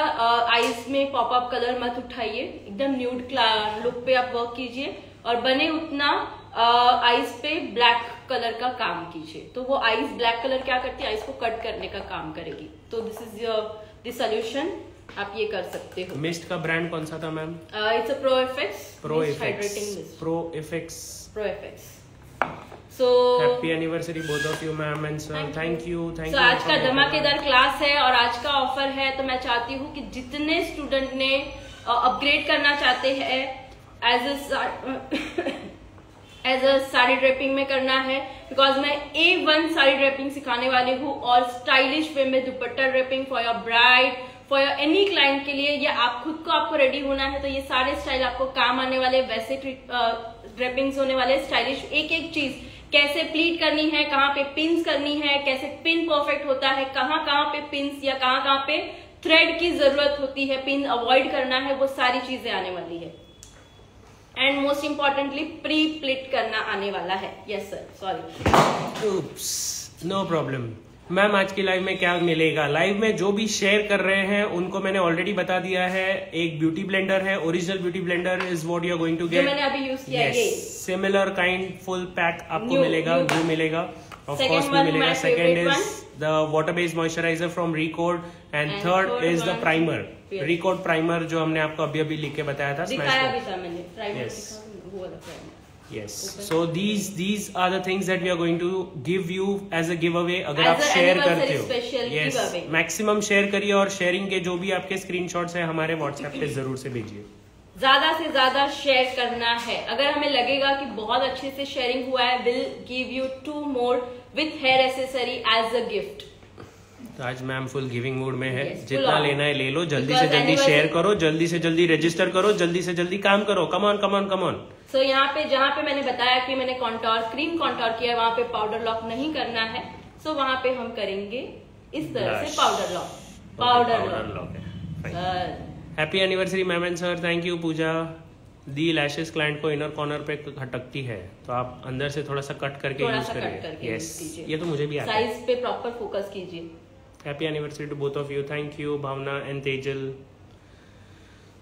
आईज में पॉपअप कलर मत उठाइए। एकदम न्यूड लुक पे आप वर्क कीजिए। और बने उतना आईज पे ब्लैक कलर का काम कीजिए। तो वो आईज ब्लैक कलर क्या करती है? आईज को कट करने का काम करेगी। तो दिस इज़ दिस सोल्यूशन आप ये कर सकते हो। मिस्ट का ब्रांड कौन सा था ma'am it's a pro effects pro effects pro effects pro effects so happy anniversary both of you ma'am and sir thank you thank so you आज का धमाकेदार क्लास है और आज का ऑफ़र है तो मैं चाहती हूँ कि जितने स्टूडेंट ने अपग्रेड करना चाहते हैं as as a sari draping में करना है बिकॉज़ मैं ए वन साड़ी ड्रेपिंग सिखाने वाली हूँ, और स्टाइलिश वे में dupatta draping for your bride for your any client के लिए, या आप खुद को आपको रेडी होना है तो ये सारे स्टाइल आपको काम आने वाले, वैसे ड्रेपिंग्स होने वाले स्टाइलिश एक एक चीज़, कैसे प्लीट करनी है, कहाँ पे पिंस करनी है, कैसे पिन परफेक्ट होता है कहाँ कहाँ पे पिंस या कहाँ कहाँ पे थ्रेड की ज़रूरत होती है पिन अवॉइड करना है, वो सारी चीज़ें आने वाली है। And most importantly pre pleat करना आने वाला है. Yes sir sorry no problem ma'am आज की लाइव में क्या मिलेगा? लाइव में जो भी शेयर कर रहे हैं उनको मैंने ऑलरेडी बता दिया है. एक ब्यूटी ब्लेंडर है. Original beauty blender is what you are going to get मैंने अभी यूज़ किया है ये. सिमिलर काइंड फुल पैक आपको New, मिलेगा. न्यू मिलेगा. ऑफ़ कोर्स मिलेगा. Second is the water based moisturiser from record and third is the primer record primer जो हमने आपको अभी अभी लिख के बताया था दिखाया भी था मैंने। Primer Yes. वो वाला primer Yes. So these these are the things that we are going to give you as a giveaway अगर As आप शेयर करते हो। giveaway. मैक्सिमम शेयर करिए और शेयरिंग के जो भी आपके स्क्रीनशॉट्स हैं हमारे व्हाट्सएप पे ज़रूर से भेजिए। ज़्यादा से ज़्यादा शेयर करना है। अगर हमें लगेगा कि बहुत अच्छे से शेयरिंग हुआ है will give you two more with hair accessory as a gift तो आज मैम फुल गिविंग मूड में है। Yes, जितना लेना है ले लो जल्दी Because से जल्दी शेयर करो जल्दी से जल्दी रजिस्टर करो जल्दी से जल्दी काम करो। कमॉन कमॉन कमॉन सो यहाँ पे जहाँ पे मैंने बताया कि मैंने कॉन्टोर क्रीम कॉन्टोर किया वहाँ पे पाउडर लॉक नहीं करना है। सो so, वहाँ पे हम करेंगे इस तरह से powder lock powder lock happy anniversary ma'am and sir thank you Pooja the lashes client को इनर कॉर्नर पे खटकती है। तो आप अंदर से थोड़ा सा कट करके यूज़ करिए। यस ये तो मुझे भी आता है। साइज़ पे प्रॉपर फोकस कीजिए। Happy anniversary to both of you thank you Bhavna and Tejal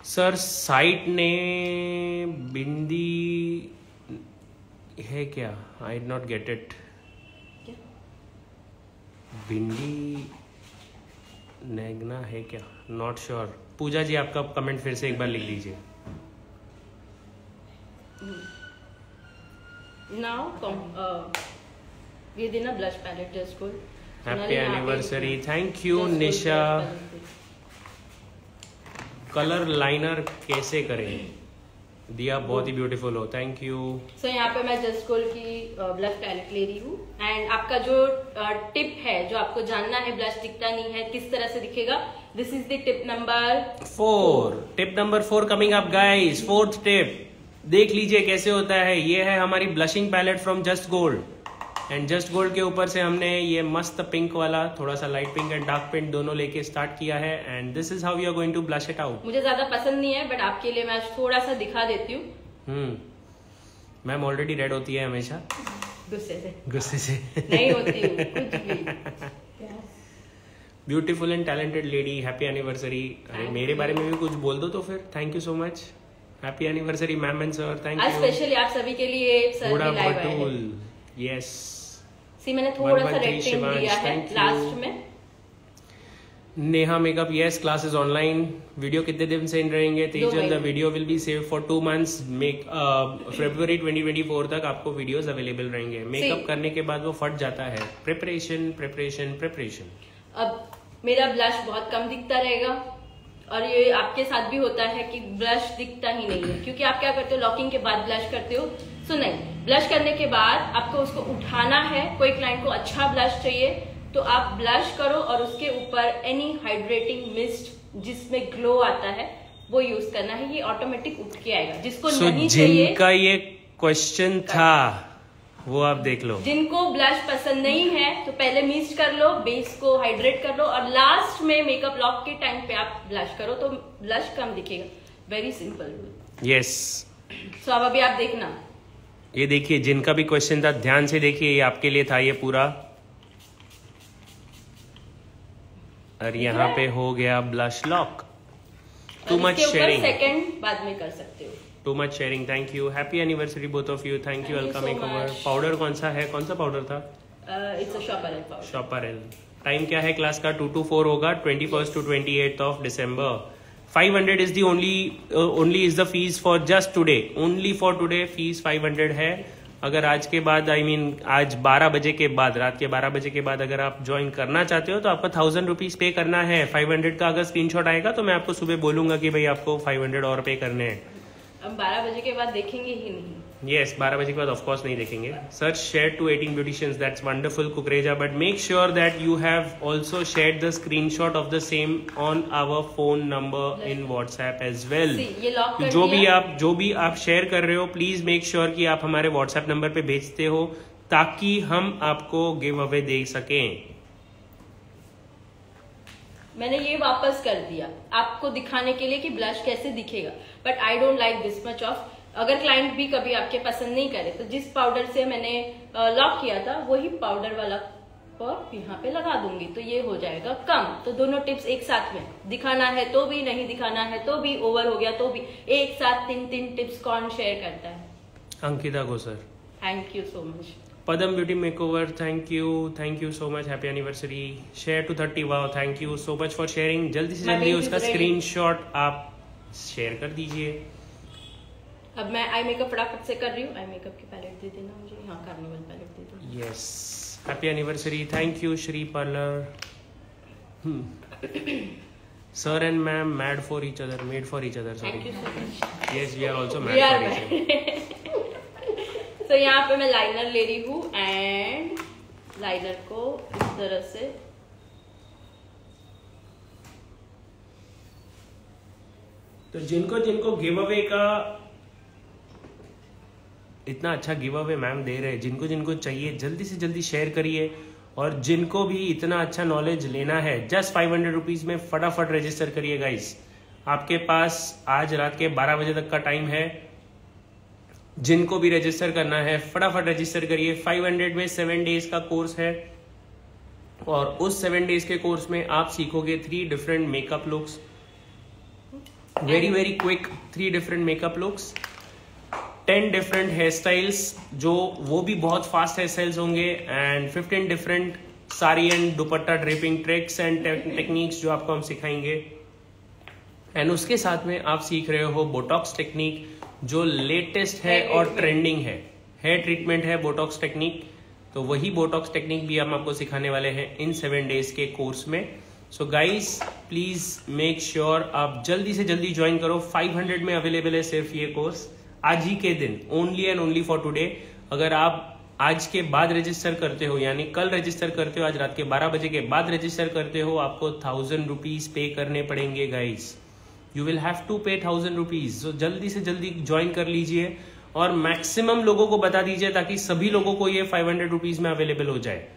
sir site ने बिंदी है क्या? I not get it? बिंदी नेगना है क्या? नॉट श्योर पूजा जी आपका कमेंट फिर से एक बार लिख लीजिए नाउ ये देना blush palette just happy anniversary thank you Nisha colour liner कैसे करें? दिया बहुत ही ब्यूटीफुल हो। थैंक यू सो यहाँ पे मैं जस्ट गोल्ड की ब्लश पैलेट ले रही हूँ। एंड आपका जो टिप है जो आपको जानना है ब्लश दिखता नहीं है किस तरह से दिखेगा? This is the tip number four tip number four coming up guys fourth tip देख लीजिए कैसे होता है। ये है हमारी blushing palette from just gold and just gold के ऊपर से हमने ये मस्त पिंक वाला थोड़ा सा light pink and dark pink दोनों लेके स्टार्ट किया है। And this is how you are going to blush it out मुझे ज़्यादा पसंद नहीं है बट आपके लिए मैं आज थोड़ा सा दिखा देती हूँ। हम्म। मैम ऑलरेडी रेड होती है हमेशा। गुस्से से। गुस्से से। नहीं होती कुछ भी। Beautiful and talented lady happy anniversary अरे मेरे बारे में भी कुछ बोल दो तो फिर। Thank you so much happy anniversary ma'am and sir thank you specially आप सभी के लिए सर लाइव आए भटूल यस सी मैंने थोड़ा सा रेड शिवांश, दिया है लास्ट में। Neha makeup yes classes online video कितने दिन से इन रहेंगे Tejal the video will be save for two months make February 2024 तक आपको वीडियोस अवेलेबल रहेंगे. मेकअप करने के बाद वो फट जाता है. प्रिपरेशन प्रिपरेशन प्रिपरेशन अब मेरा ब्लश बहुत कम दिखता रहेगा और ये आपके साथ भी होता है कि ब्लश दिखता ही नहीं है। क्योंकि आप क्या करते हो? लॉकिंग के बाद ब्लश करते हो। सो नहीं. ब्लश करने के बाद आपको उसको उठाना है कोई क्लाइंट को अच्छा ब्लश चाहिए तो आप ब्लश करो और उसके ऊपर एनी हाइड्रेटिंग मिस्ट जिसमें ग्लो आता है वो यूज़ करना है ये ऑटोमेटिक उठ के आएगा। जिसको सो नहीं चाहिए जिनका ये क्वेश्चन था वो आप देख लो। जिनको ब्लश पसंद नहीं है तो पहले मिस्ट कर लो बेस को हाइड्रेट कर लो और लास्ट में मेकअप लॉक के टाइम पे आप ब्लश करो तो ब्लश कम दिखेगा। वेरी सिंपल यस सो अब अभी आप देखना। ये देखिए जिनका भी क्वेश्चन था ध्यान से देखिए ये आपके लिए था ये पूरा। और यहाँ पे हो गया blush lock too much sharing second बाद में कर सकते हो। Too much sharing thank you happy anniversary both of you thank you welcome makeover powder कौन सा है? कौन सा पाउडर था? शॉपर एल टाइम क्या है? क्लास का टू टू फोर होगा twenty first to twenty eight of December five hundred is the only only is the fees for just today only for today fees five hundred है। अगर आज के बाद आई I मीन mean, आज बारह बजे के बाद रात के बारह बजे के बाद अगर आप ज्वाइन करना चाहते हो तो आपको थाउज़ेंड रुपीज़ पे करना है। फाइव हंड्रेड का अगर स्क्रीन शॉट आएगा तो मैं आपको सुबह बोलूँगा कि भाई आपको फाइव हंड्रेड और पे करने हैं। हम 12 बजे के बाद देखेंगे ही नहीं। Yes, 12 बजे के बाद ऑफकोर्स नहीं देखेंगे। Search share to 18 beauticians that's wonderful Kukreja but make sure that you have also share the screenshot of the same on our phone number in WhatsApp as well जो भी आप जो भी आप शेयर कर रहे हो प्लीज़ मेक श्योर कि आप हमारे व्हाट्सएप नंबर पे भेजते हो ताकि हम आपको गिव अवे दे सकें। मैंने ये वापस कर दिया। आपको दिखाने के लिए कि ब्लश कैसे दिखेगा। But I don't like this much of अगर क्लाइंट भी कभी आपके पसंद नहीं करे तो जिस पाउडर से मैंने लॉक किया था वही पाउडर वाला पर यहाँ पे लगा दूँगी तो ये हो जाएगा कम। तो दोनों टिप्स एक साथ में। दिखाना है तो भी नहीं दिखाना है तो भी ओवर हो गया तो भी। एक साथ तीन तीन टिप्स कौन शेयर करता है? अंकिता को sir thank you so much Padam Beauty Makeover, thank you, thank you so much, happy anniversary. Share to 30, wow, thank you so much for sharing. जल्दी से जल्दी उसका. स्क्रीनशॉट आप शेयर कर दीजिए। अब मैं आई मेकअप फटाफट से कर रही हूँ। आई मेकअप की पैलेट दे देना मुझे। यहाँ कार्निवल पैलेट दे दो। Yes happy anniversary thank you Shri parlour sir and ma'am mad for each other made for each other sorry yes we are also mad for each other तो यहाँ पे मैं लाइनर ले रही हूँ एंड लाइनर को इस तरह से तो जिनको जिनको गिव अवे का इतना अच्छा गिव अवे मैम दे रहे हैं, जिनको जिनको चाहिए, जल्दी से जल्दी शेयर करिए और जिनको भी इतना अच्छा नॉलेज लेना है जस्ट फाइव हंड्रेड रुपीज़ में फटाफट रजिस्टर करिए गाइस आपके पास आज रात के बारह बजे तक का टाइम है। जिनको भी रजिस्टर करना है, फटाफट रजिस्टर करिए। 500 में सेवन डेज़ का कोर्स है और उस सेवन डेज़ के कोर्स में आप सीखोगे three different makeup looks very very quick three different makeup looks ten different hair styles जो वो भी बहुत फास्ट हेयर स्टाइल्स होंगे and fifteen different sari and dupatta draping tricks and techniques जो आपको हम सिखाएँगे। एंड उसके साथ में आप सीख रहे हो बोटॉक्स टेक्निक जो लेटेस्ट है और ट्रेंडिंग है। हेयर ट्रीटमेंट है बोटॉक्स टेक्निक तो वही बोटॉक्स टेक्निक भी हम आपको सिखाने वाले हैं इन सेवन डेज़ के कोर्स में। So guys please make sure आप जल्दी से जल्दी ज्वाइन करो। 500 में अवेलेबल है सिर्फ़ ये कोर्स आज ही के दिन only and only for today अगर आप आज के बाद रजिस्टर करते हो, यानी कल रजिस्टर करते हो, आज रात के 12 बजे के बाद रजिस्टर करते हो, आपको थाउज़ेंड रुपीज़ पे करने पड़ेंगे guys you will have to pay thousand rupees तो जल्दी से जल्दी ज्वाइन कर लीजिए और मैक्सिमम लोगों को बता दीजिए ताकि सभी लोगों को ये फाइव हंड्रेड रुपीज़ में अवेलेबल हो जाए.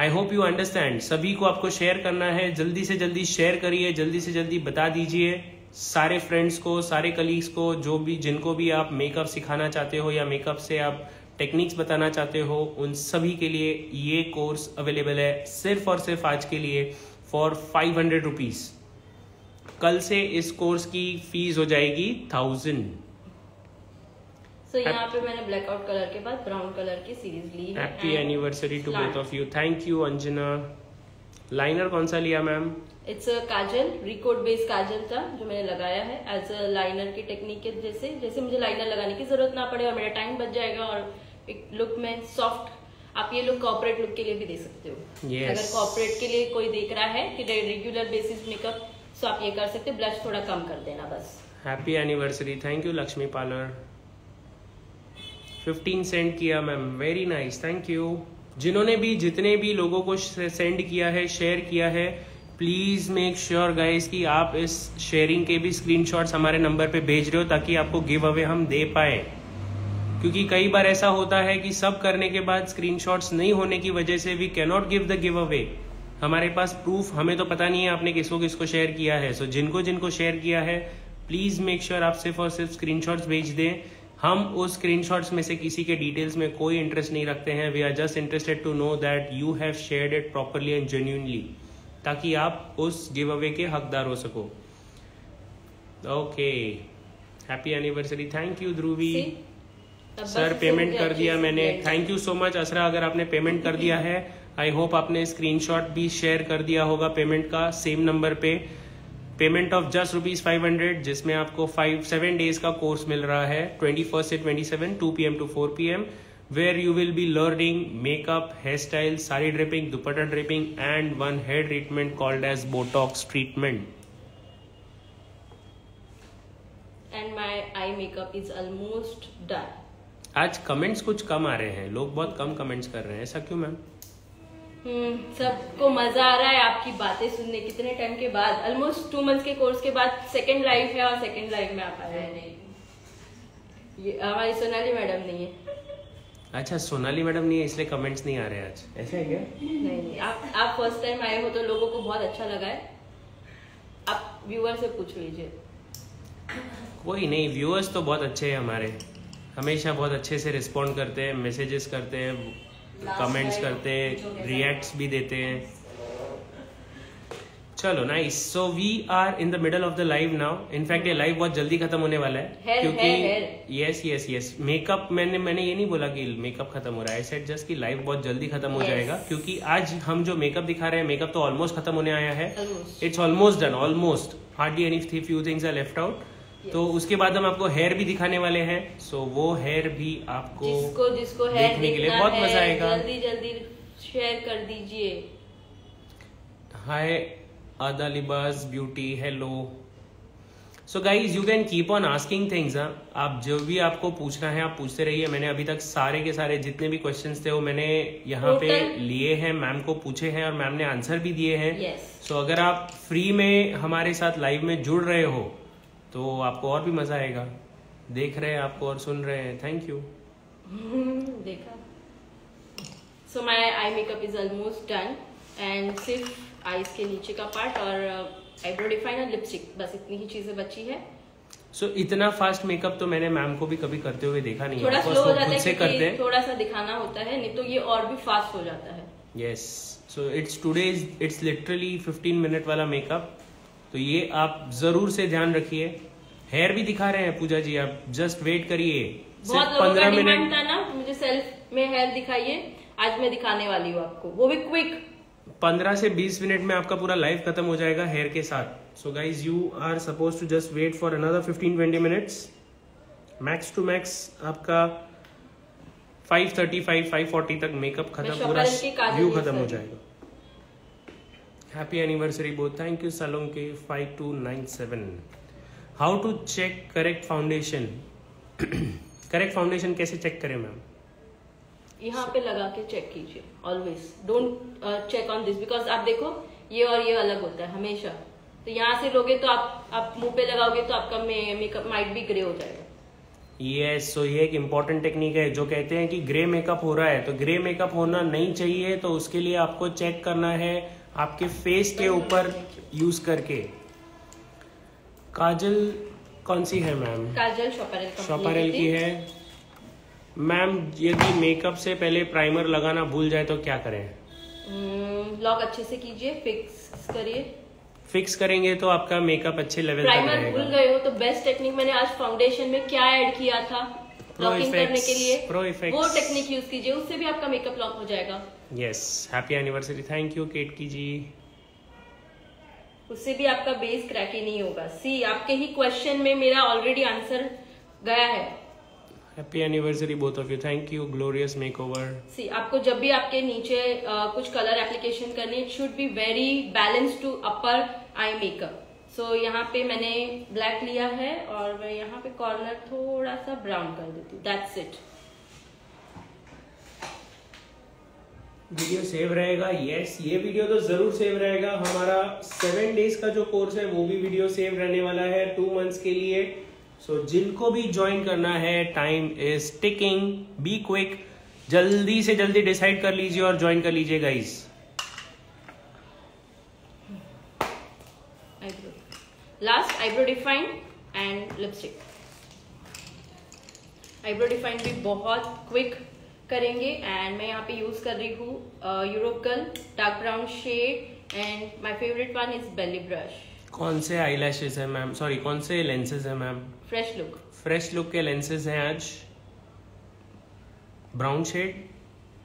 आई होप यू अंडरस्टैंड सभी को आपको शेयर करना है. जल्दी से जल्दी शेयर करिए, जल्दी से जल्दी बता दीजिए. सारे फ्रेंड्स को सारे कलीग्स को जो भी जिनको भी आप मेकअप सिखाना चाहते हो या मेकअप से आप टेक्निक्स बताना चाहते हो उन सभी के लिए ये कोर्स अवेलेबल है सिर्फ़ और सिर्फ़ आज के लिए फॉर फाइव हंड्रेड रुपीज़ कल से इस कोर्स की फ़ीस हो जाएगी थाउज़ेंड सो यहाँ पे मैंने ब्लैकआउट कलर के बाद ब्राउन कलर की सीरीज़ ली है happy anniversary to both of you thank you Anjana liner कौन सा लिया ma'am it's a kajal Recode base काजल था जो मैंने लगाया है एज अ लाइनर की टेक्निक के जैसे जैसे मुझे लाइनर लगाने की ज़रूरत ना पड़े और मेरा टाइम बच जाएगा और एक लुक में सॉफ्ट आप ये लुक कॉर्पोरेट लुक के लिए भी दे सकते हो। Yes. अगर कॉर्पोरेट के लिए कोई देख रहा है कि रेगुलर बेसिस मेकअप तो आप ये कर सकते हो ब्लश थोड़ा कम कर देना बस। Happy anniversary thank you Lakshmi parlour 15 send किया ma'am very nice thank you जिन्होंने भी जितने भी लोगों को सेंड किया है शेयर किया है प्लीज़ मेक श्योर गाइस कि आप इस शेयरिंग के भी स्क्रीनशॉट्स हमारे नंबर पे भेज रहे हो ताकि आपको गिव अवे हम दे पाए। क्योंकि कई बार ऐसा होता है कि सब करने के बाद स्क्रीनशॉट्स नहीं होने की वजह से we cannot give the giveaway हमारे पास प्रूफ हमें तो पता नहीं है आपने किसको किसको शेयर किया है। सो so, जिनको जिनको शेयर किया है प्लीज़ मेक श्योर आप सिर्फ़ और सिर्फ़ स्क्रीनशॉट्स भेज दें। हम उस स्क्रीनशॉट्स में से किसी के डिटेल्स में कोई इंटरेस्ट नहीं रखते हैं. We are just interested to know that you have shared it properly and genuinely ताकि आप उस गिव अवे के हकदार हो सको. Okay happy anniversary thank you Dhruvi sir payment कर दिया मैंने. Thank you so much Asra अगर आपने पेमेंट कर दिया है आई होप आपने स्क्रीनशॉट भी शेयर कर दिया होगा पेमेंट का सेम नंबर पे. Payment of just rupees five hundred जिसमें आपको फाइव सेवन डेज़ का कोर्स मिल रहा है ट्वेंटी फ़र्स्ट से twenty seven two P M two four P M where you will be learning makeup hair style sari draping dupatta draping and one hair treatment called as Botox treatment and my eye makeup is almost done आज कमेंट्स कुछ कम आ रहे हैं लोग बहुत कम कमेंट्स कर रहे हैं ऐसा क्यों मैम सबको मज़ा आ रहा है आपकी बातें सुनने। कितने टाइम के बाद? ऑलमोस्ट टू मंथ्स के कोर्स के बाद सेकंड लाइव है और सेकंड लाइव में आप आए हैं। ये हमारी सोनाली मैडम नहीं है। अच्छा सोनाली मैडम नहीं है इसलिए कमेंट्स नहीं आ रहे आज। ऐसा है क्या? नहीं नहीं। आप आप फ़र्स्ट टाइम आए हो तो लोगों को बहुत अच्छा लगा है। आप व्यूअर से पूछ लीजिए। कोई नहीं व्यूअर्स तो बहुत अच्छे हैं हमारे। हमेशा बहुत अच्छे से रिस्पॉन्ड करते हैं मैसेजेस करते हैं कमेंट्स करते हैं रिएक्ट्स भी देते हैं। चलो nice so we are in the middle of the live now in fact ये लाइव बहुत जल्दी खत्म होने वाला है Hair, क्योंकि यस यस यस मेकअप मैंने मैंने ये नहीं बोला कि मेकअप खत्म हो रहा है. सेट जस्ट कि लाइव बहुत जल्दी खत्म हो Yes. जाएगा क्योंकि आज हम जो मेकअप दिखा रहे हैं मेकअप तो ऑलमोस्ट खत्म होने आया है. It's almost done almost hardly any few things are left out तो उसके बाद हम आपको हेयर भी दिखाने वाले हैं। सो वो हेयर भी आपको जिसको जिसको है देखने के लिए बहुत मज़ा आएगा। जल्दी जल्दी शेयर कर दीजिए। Hi Aada Libaas beauty hello so guys you can keep on asking things आप जो भी आपको पूछना है आप पूछते रहिए। मैंने अभी तक सारे के सारे जितने भी क्वेश्चन थे वो मैंने यहाँ पे लिए हैं। मैम को पूछे हैं और मैम ने आंसर भी दिए हैं। सो Yes. सो अगर आप फ्री में हमारे साथ लाइव में जुड़ रहे हो तो आपको और भी मज़ा आएगा। देख रहे हैं आपको और सुन रहे हैं। थैंक यू *laughs* देखा। So my eye makeup is almost done and सिर्फ़ आईज के नीचे का पार्ट और आईब्रो डिफाइन और लिपस्टिक बस इतनी ही चीज़ें बची है। सो so, इतना फास्ट मेकअप तो मैंने मैम को भी कभी करते हुए देखा नहीं थोड़ा स्लो हो जाता है करते हैं। थोड़ा सा दिखाना होता है नहीं तो ये और भी फास्ट हो जाता है। Yes so it's today's it's literally 15 minute वाला मेकअप तो ये आप ज़रूर से ध्यान रखिए। हेयर भी दिखा रहे हैं पूजा जी आप जस्ट वेट करिए। बहुत पंद्रह मिनट था ना मुझे सेल्फ में हेयर दिखाइए। आज मैं दिखाने वाली हूँ आपको। वो भी क्विक पंद्रह से बीस मिनट में आपका पूरा लाइफ खत्म हो जाएगा हेयर के साथ। So guys you are suppose to just wait for another fifteen twenty minutes max to max आपका 535 540 तक मेकअप खत्म पूरा व्यू खत्म हो जाएगा। Happy anniversary both thank you सलों के 5297 how to check correct foundation correct foundation कैसे चेक करें मैम यहाँ पे लगा के चेक कीजिए always don't check on this because आप देखो ये और ये अलग होता है हमेशा. तो यहाँ से लोगे तो आप आप मुँह पे लगाओगे तो आपका मेकअप माइट भी ग्रे हो जाएगा. यस सो ये एक इंपॉर्टेंट टेक्निक है जो कहते हैं कि ग्रे मेकअप हो रहा है. तो ग्रे मेकअप होना नहीं चाहिए तो उसके लिए आपको चेक करना है आपके फेस के ऊपर यूज़ करके। काजल कौन सी है मैम काजल शॉपरेल की है। मैम यदि मेकअप से पहले प्राइमर लगाना भूल जाए तो क्या करें? लॉक अच्छे से कीजिए फिक्स करिए। फिक्स करेंगे तो आपका मेकअप अच्छे लेवल प्राइमर भूल गए हो तो बेस्ट टेक्निक मैंने आज फाउंडेशन में क्या ऐड किया था? लॉकिंग करने के लिए. वो टेक्निक यूज़ कीजिए उससे भी आपका मेकअप लॉक हो जाएगा। Yes happy anniversary thank you Kate की जी उससे भी आपका बेस क्रैकी नहीं होगा। सी आपके ही क्वेश्चन में मेरा ऑलरेडी आंसर गया है। Happy anniversary both of you thank you glorious makeover सी आपको जब भी आपके नीचे अ, कुछ कलर एप्लीकेशन करनी है should be very balance to upper eye makeup so यहाँ पे मैंने ब्लैक लिया है और मैं यहाँ पे कॉर्नर थोड़ा सा ब्राउन कर देती हूँ। दैट्स इट वीडियो सेव रहेगा। यस ये वीडियो तो ज़रूर सेव रहेगा। हमारा सेवन डेज़ का जो कोर्स है वो भी वीडियो सेव रहने वाला है टू मंथ्स के लिए। सो so, जिनको भी ज्वाइन करना है time is ticking be quick जल्दी से जल्दी डिसाइड कर लीजिए और ज्वाइन कर लीजिए guys last eyebrow define and lipstick eyebrow define भी बहुत क्विक करेंगे एंड मैं यहाँ पे यूज़ कर रही हूँ Europe girl dark brown shade and my favourite one is belly brush कौन से आई है मैम सॉरी कौन से लेंसेज है ma'am fresh look fresh look के लेंसेज हैं आज। Brown shade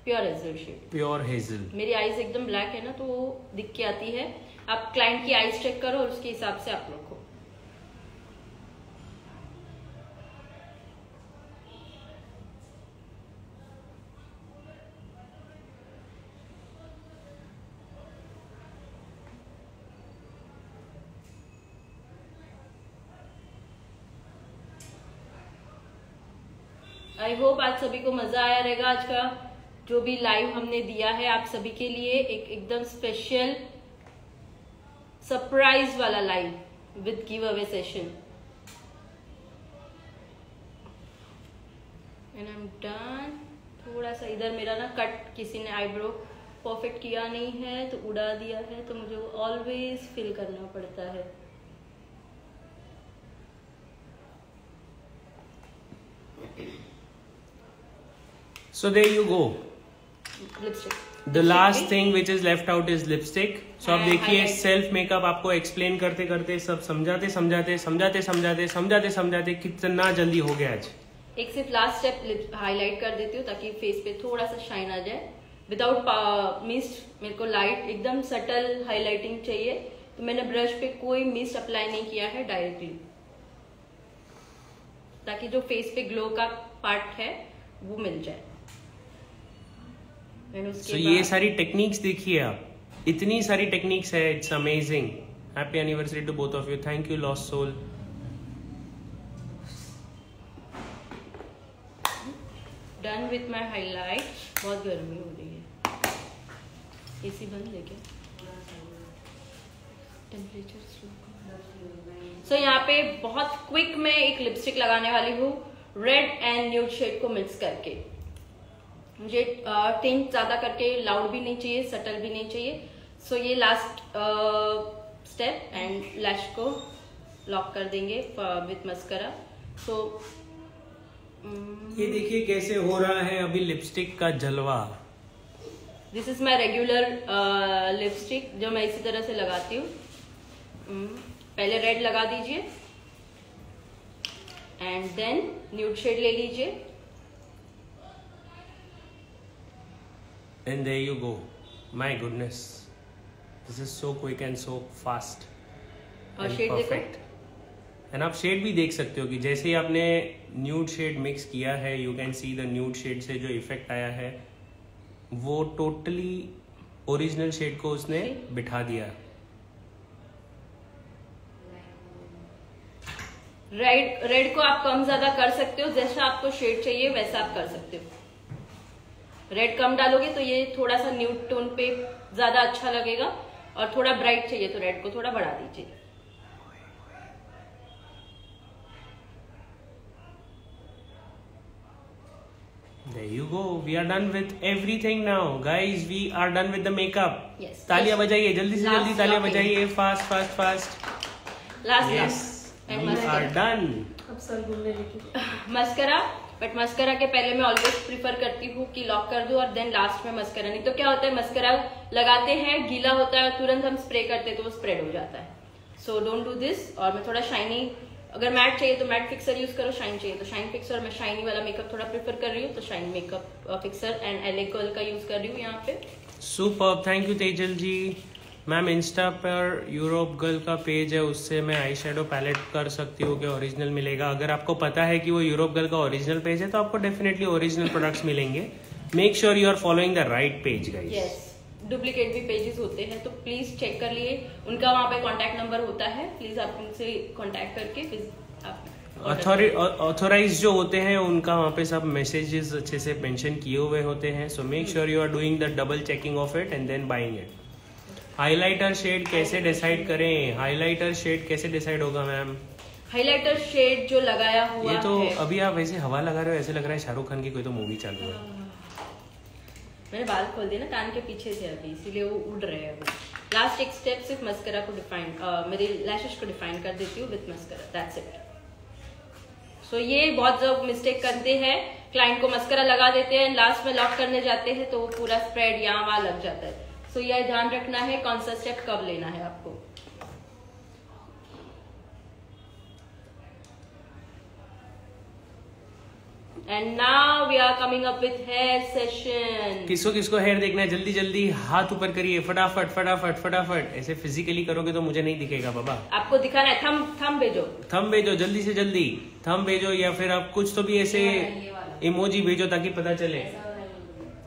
pure hazel shade pure hazel मेरी आईज एकदम ब्लैक है ना तो वो दिख के आती है। आप क्लाइंट की आईज चेक करो और उसके हिसाब से आप रखो आई होप आज सभी को मज़ा आया रहेगा आज का। जो भी लाइव हमने दिया है आप सभी के लिए एक एकदम स्पेशल सरप्राइज़ वाला live with giveaway session and I am done थोड़ा सा इधर मेरा ना कट किसी ने आईब्रो परफेक्ट किया नहीं है तो उड़ा दिया है तो मुझे वो ऑलवेज फिल करना पड़ता है। So there you go. Lipstick the last thing which is left out is lipstick so आप देखिए सेल्फ मेकअप आपको एक्सप्लेन करते करते सब समझाते समझाते समझाते समझाते समझाते समझाते कितना जल्दी हो गया आज। एक सिर्फ़ लास्ट स्टेप हाईलाइट कर देती हूँ ताकि फेस पे थोड़ा सा शाइन आ जाए। विदाउट मिस्ट मेरे को लाइट एकदम सटल हाईलाइटिंग चाहिए। तो मैंने ब्रश पे कोई मिस्ट अप्लाई नहीं किया है डायरेक्टली ताकि जो फेस पे ग्लो का पार्ट है वो मिल जाए। सो ये सारी टेक्निक्स देखिए आप। इतनी सारी टेक्निक्स है it's amazing happy anniversary to both of you thank you loss सोल डन विथ माई हाईलाइट बहुत गर्मी हो रही है। एसी बंद है क्या? टेम्परेचर सो यहाँ पे बहुत क्विक मैं एक लिपस्टिक लगाने वाली हूँ। रेड एंड न्यूड शेड को मिक्स करके। मुझे टिंट ज़्यादा करके लाउड भी नहीं चाहिए सटल भी नहीं चाहिए। सो ये लास्ट स्टेप एंड लैश को लॉक कर देंगे विथ मस्करा सो ये देखिए कैसे हो रहा है अभी लिपस्टिक का जलवा। This is my regular lipstick जो मैं इसी तरह से लगाती हूँ। हम्म, पहले रेड लगा दीजिए। एंड देन न्यूड शेड ले लीजिए। And there you go my goodness this is so quick and so fast और शेड देखो। एंड आप शेड भी देख सकते हो कि जैसे ही आपने न्यूड शेड मिक्स किया है you can see the nude shade से जो इफ़ेक्ट आया है वो टोटली ओरिजिनल शेड को उसने बिठा दिया। रेड रेड को आप कम ज़्यादा कर सकते हो जैसा आपको शेड चाहिए वैसा आप कर सकते हो। रेड कम डालोगे तो ये थोड़ा सा न्यूड टोन पे ज़्यादा अच्छा लगेगा और थोड़ा ब्राइट चाहिए तो रेड को थोड़ा बढ़ा दीजिए There you go. We are done with everything now. Guys, we are done with the makeup. Yes. तालियाँ बजाइए जल्दी से Last जल्दी तालियाँ. बजाइए fast fast fast last yes And we mascara. Are done अब सर घूमने लेके मस्करा बट मस्करा के पहले मैं ऑलवेज प्रिफर करती हूँ कि लॉक कर दूँ और देन लास्ट में मस्करा नहीं तो क्या होता है मस्करा लगाते हैं, गीला होता है और तुरंत हम स्प्रे करते हैं तो वो स्प्रेड हो जाता है। सो डोंट डू दिस और मैं थोड़ा शाइनी अगर मैट चाहिए तो मैट फिक्सर यूज़ करो शाइन चाहिए तो शाइन फिक्सर मैं शाइनी वाला मेकअप थोड़ा प्रेफर कर रही हूँ तो शाइन मेकअप फिक्सर एंड एले का यूज़ कर रही हूँ यहाँ पे। Super thank you Tejal ji. Ma'am Insta पर यूरोप गर्ल का पेज है उससे मैं आई शेडो पैलेट कर सकती हूँ कि ओरिजिनल मिलेगा। अगर आपको पता है कि वो यूरोप गर्ल का ओरिजिनल पेज है तो आपको डेफिनेटली ओरिजिनल प्रोडक्ट्स मिलेंगे। Make sure you are following the right page guys yes duplicate भी पेजेस होते हैं तो प्लीज़ चेक कर लिए। उनका वहाँ पे कांटेक्ट नंबर होता है। प्लीज़ आप उनसे कांटेक्ट करके ऑथोराइज जो होते हैं उनका वहाँ पे सब मैसेजेस अच्छे से मेंशन किए हुए होते हैं। So make sure you are doing the double checking of it and then buying it highlighter shade कैसे डिसाइड करें? हाइलाइटर शेड कैसे डिसाइड होगा मैम? हाइलाइटर शेड जो लगाया हुआ ये तो है। अभी आप वैसे हवा लगा रहे हो ऐसे लग रहा है शाहरुख खान की कोई तो मूवी चालू है। मैंने बाल खोल दिए ना कान के पीछे से अभी इसीलिए वो उड़ रहे हैं लास्ट एक स्टेप सिर्फ़ मस्करा को डिफाइन मेरी लैशेस को डिफाइन कर देती हूँ with mascara that's it so ये बहुत लोग मिस्टेक करते हैं क्लाइंट को मस्करा लगा देते हैं लास्ट में लॉक करने जाते हैं तो वो पूरा स्प्रेड यहाँ वहाँ लग जाता है। सो so, यह ध्यान रखना है कौन सा स्टेप कब लेना है आपको? And now we are coming up with hair session किसको किसको हेयर देखना है? जल्दी जल्दी हाथ ऊपर करिए फटाफट फटाफट फटाफट। ऐसे फिजिकली करोगे तो मुझे नहीं दिखेगा बाबा। आपको दिखाना है थम थम भेजो। थम भेजो जल्दी से जल्दी। थम भेजो या फिर आप कुछ तो भी ऐसे इमोजी भेजो ताकि पता चले।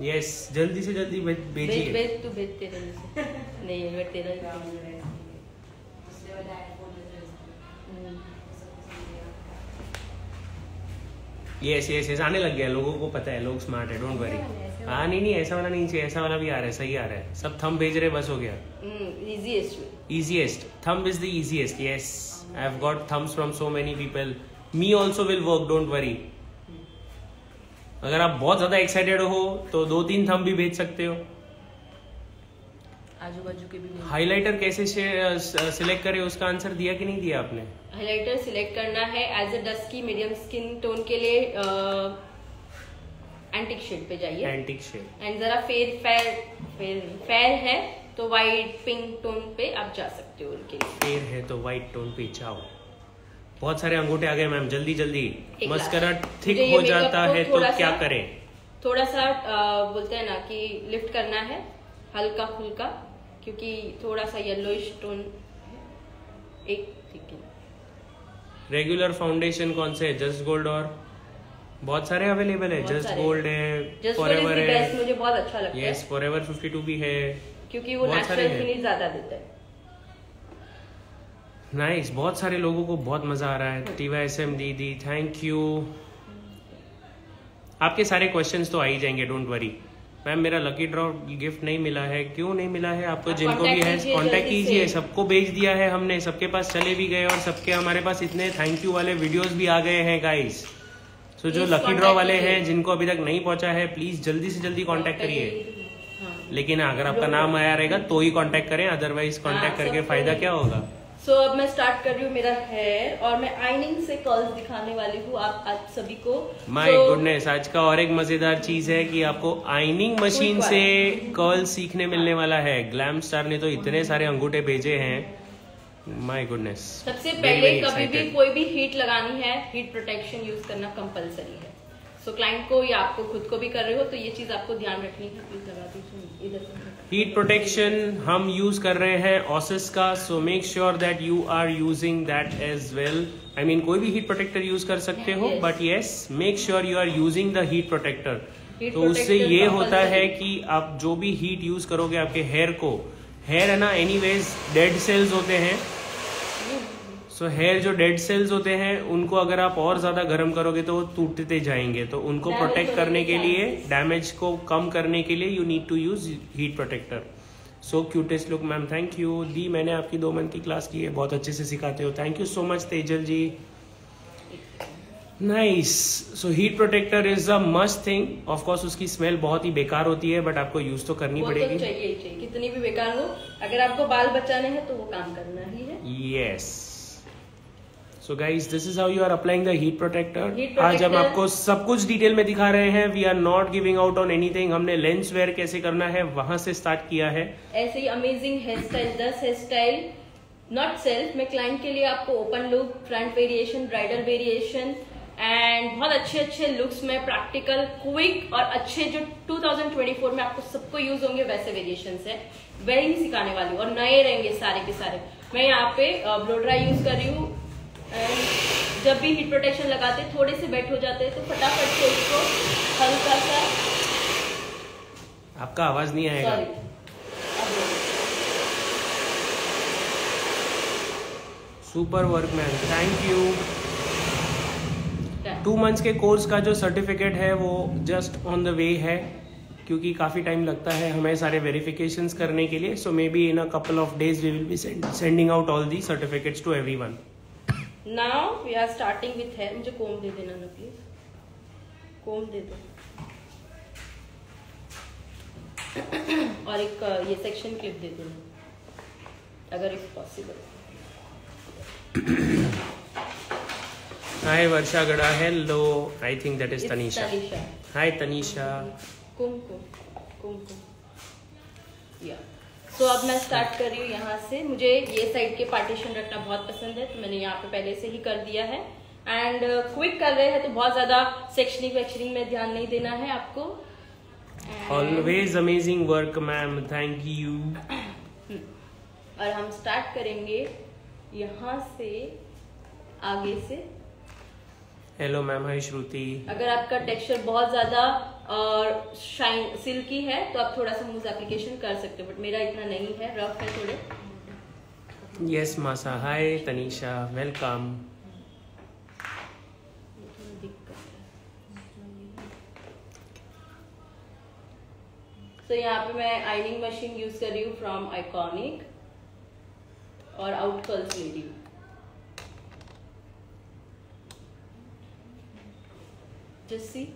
यस जल्दी से जल्दी भेज भेजिए भेज तू भेज तेरे से नहीं मैं तेरा यस यस यस आने लग गया लोगों को पता है लोग स्मार्ट है डोंट वरी हाँ नहीं नहीं ऐसा वाला नहीं चाहिए ऐसा वाला भी आ रहा है सही आ रहा है सब थम भेज रहे बस हो गया easiest easiest is the the yes I i've got thumbs from so many people me also will work don't worry. अगर आप बहुत ज़्यादा एक्साइटेड हो तो दो तीन थम भी भेज सकते हो। आजू बाजू के भी हाइलाइटर कैसे सिलेक्ट करें उसका आंसर दिया कि नहीं दिया आपने? हाइलाइटर सिलेक्ट करना है as a dusky medium skin tone के लिए एंटिक शेड पे जाइए। एंटिक शेड एंड जरा फेर फेर फेर फेर है तो वाइट पिंक टोन पे आप जा सकते हो उनके लिए। फेर है तो व्हाइट टोन पे जाओ। बहुत सारे अंगूठे आ गए मैम जल्दी जल्दी। मस्करा। थिक हो जाता है तो क्या करें? थोड़ा सा बोलते हैं ना कि लिफ्ट करना है हल्का फुल्का क्योंकि थोड़ा सा येलोइश टोन एक सेकेंड रेगुलर फाउंडेशन कौन से? है जस्ट गोल्ड और? बहुत सारे अवेलेबल है। जस्ट गोल्ड है फॉरएवर है। मुझे बहुत अच्छा लगता है। यस फॉरएवर 52 भी है। क्योंकि वो नेचुरल फिनिश ज़्यादा देता है। नाइस बहुत सारे लोगों को बहुत मज़ा आ रहा है। टीवा एस एम दीदी थैंक यू आपके सारे क्वेश्चंस तो आ ही जाएँगे डोंट वरी मैम मेरा लकी ड्रॉ गिफ्ट नहीं मिला है। क्यों नहीं मिला है? आपको आप जिनको भी है कांटेक्ट कीजिए। सबको भेज दिया है हमने। सबके पास चले भी गए और सबके हमारे पास इतने थैंक यू वाले वीडियोस भी आ गए हैं गाइस सो जो लकी ड्रॉ वाले हैं जिनको अभी तक नहीं पहुँचा है प्लीज़ जल्दी से जल्दी कांटेक्ट करिए। हाँ। लेकिन अगर आपका नाम आया रहेगा तो ही कांटेक्ट करें अदरवाइज़ कांटेक्ट हाँ, करके फ़ायदा क्या होगा? सो so, अब मैं स्टार्ट कर रही हूँ मेरा हेयर और मैं आइनिंग से कर्ल्स दिखाने वाली हूँ आप आप सभी को। माय So, गुडनेस आज का और एक मज़ेदार चीज़ है कि आपको आइनिंग मशीन से कर्ल सीखने मिलने वाला है। ग्लैम स्टार ने तो इतने सारे अंगूठे भेजे हैं। माय गुडनेस सबसे पहले कभी भी कोई भी हीट लगानी है हीट प्रोटेक्शन यूज़ करना कंपलसरी है। सो so, क्लाइंट को या आपको खुद को भी कर रहे हो तो ये चीज़ आपको ध्यान रखनी है। प्लीज़ लगा दीजिए इधर हीट प्रोटेक्शन हम यूज़ कर रहे हैं ऑसिस का so make sure that you are using that as well I mean कोई भी हीट प्रोटेक्टर यूज़ कर सकते हो but yes make sure you are using the heat protector तो उससे ये होता है कि आप जो भी हीट यूज़ करोगे आपके हेयर को हेयर है ना एनीवेज डेड सेल्स होते हैं सो so, हेयर जो डेड सेल्स होते हैं उनको अगर आप और ज़्यादा गर्म करोगे तो वो टूटते जाएँगे। तो उनको प्रोटेक्ट करने के लिए डैमेज को कम करने के लिए you need to use heat protector so cutest look ma'am thank you दी मैंने आपकी दो मंथ की क्लास की है बहुत अच्छे से सिखाते हो। Thank you so much Tejal ji. Nice so heat protector is a must thing of course उसकी स्मेल बहुत ही बेकार होती है बट आपको यूज़ तो करनी तो पड़ेगी। चाहिए चाहिए। कितनी भी बेकार हो अगर आपको बाल बचाने हैं तो वो काम करना ही है। Yes yes. Guys this is how you are applying the heat protector. Heat आज हम आपको सब कुछ डिटेल में दिखा रहे हैं. We are not giving out on anything हमने लेंस वेयर कैसे करना है वहाँ से स्टार्ट किया है. ऐसे ही अमेजिंग हेयर स्टाइल दस हेयर स्टाइल नॉट सेल्फ मैं क्लाइंट के लिए आपको open look front variation bridal variation and बहुत अच्छे अच्छे लुक्स में प्रैक्टिकल क्विक और अच्छे जो 2024 में आपको सबको यूज़ होंगे वैसे वेरिएशन है. वही सिखाने वाली और नए रहेंगे सारे के सारे. मैं यहाँ पे ब्लो ड्राई यूज़ कर रही हूँ. एंड जब भी हीट प्रोटेक्शन लगाते थोड़े से बेट हो जाते हैं तो फटाफट से उसको हल्का सा आपका आवाज़ नहीं आएगा। Super work man thank you two months के कोर्स का जो सर्टिफिकेट है वो जस्ट ऑन द वे है क्योंकि काफ़ी टाइम लगता है हमें सारे वेरिफिकेशंस करने के लिए so maybe in a couple of days we will be sending out all the certificates to everyone now we are starting with hair मुझे कोम दे देना ना प्लीज़ कोम दे दो. और एक ये सेक्शन क्लिप दे देना अगर if possible hi Varsha Gada. Hello I think that is Tanisha hi Tanisha Kumkum Kumkum या तो अब मैं स्टार्ट कर रही हूँ यहाँ से। मुझे ये साइड के पार्टीशन रखना बहुत पसंद है तो मैंने यहाँ पे पहले से ही कर दिया है। एंड क्विक uh, कर रहे हैं तो बहुत ज़्यादा सेक्शनिंग वेक्शनिंग में ध्यान नहीं देना है आपको। Always amazing work ma'am thank you और हम स्टार्ट करेंगे यहाँ से आगे से। हेलो मैम हाय श्रुति अगर आपका टेक्सचर बहुत ज़्यादा और शाइन सिल्की है तो आप थोड़ा सा मूज एप्लीकेशन कर सकते हो बट मेरा इतना नहीं है रफ है थोड़े। यस मासा हाय तनीषा वेलकम तो यहाँ पे मैं आइनिंग मशीन यूज़ कर रही हूँ फ्रॉम आइकॉनिक और आउट कर्ल्स ले रही हूँ। See.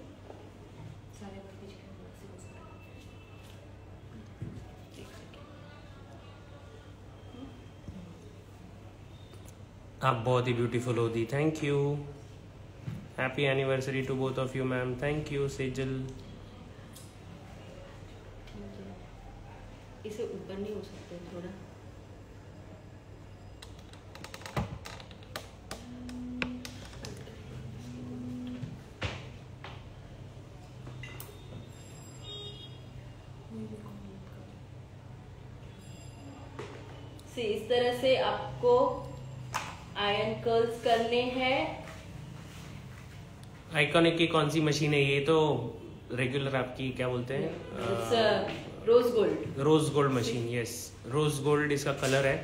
आप बहुत ही ब्यूटीफुल हो दी thank you happy anniversary to both of you ma'am thank you Sejal इसे ऊपर नहीं हो सकते, थोड़ा। इस तरह से आपको आयरन कर्ल्स करने हैं। आइकॉनिक की कौन सी मशीन है? ये तो रेगुलर आपकी क्या बोलते हैं? Rose gold rose gold machine yes rose gold इसका कलर है।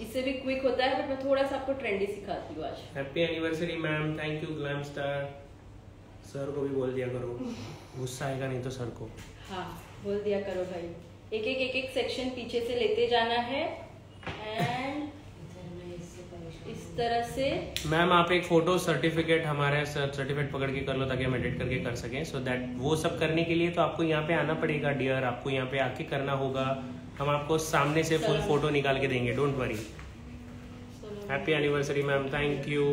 इससे भी क्विक होता है बट मैं थोड़ा सा आपको ट्रेंडी सिखाती हूँ आज। Happy anniversary ma'am thank you glam star sir को भी बोल दिया करो। गुस्सा आएगा नहीं तो सर को। हाँ बोल दिया करो भाई। एक एक एक एक सेक्शन पीछे से लेते जाना है। एंड इस तरह से मैम आप एक फ़ोटो सर्टिफिकेट हमारे सर्टिफिकेट पकड़ के कर लो ताकि हम एडिट करके कर सकें। सो so दैट वो सब करने के लिए तो आपको यहाँ पे आना पड़ेगा डियर आपको यहाँ पे आके करना होगा। हम आपको सामने से फुल फ़ोटो निकाल के देंगे don't worry happy anniversary ma'am thank you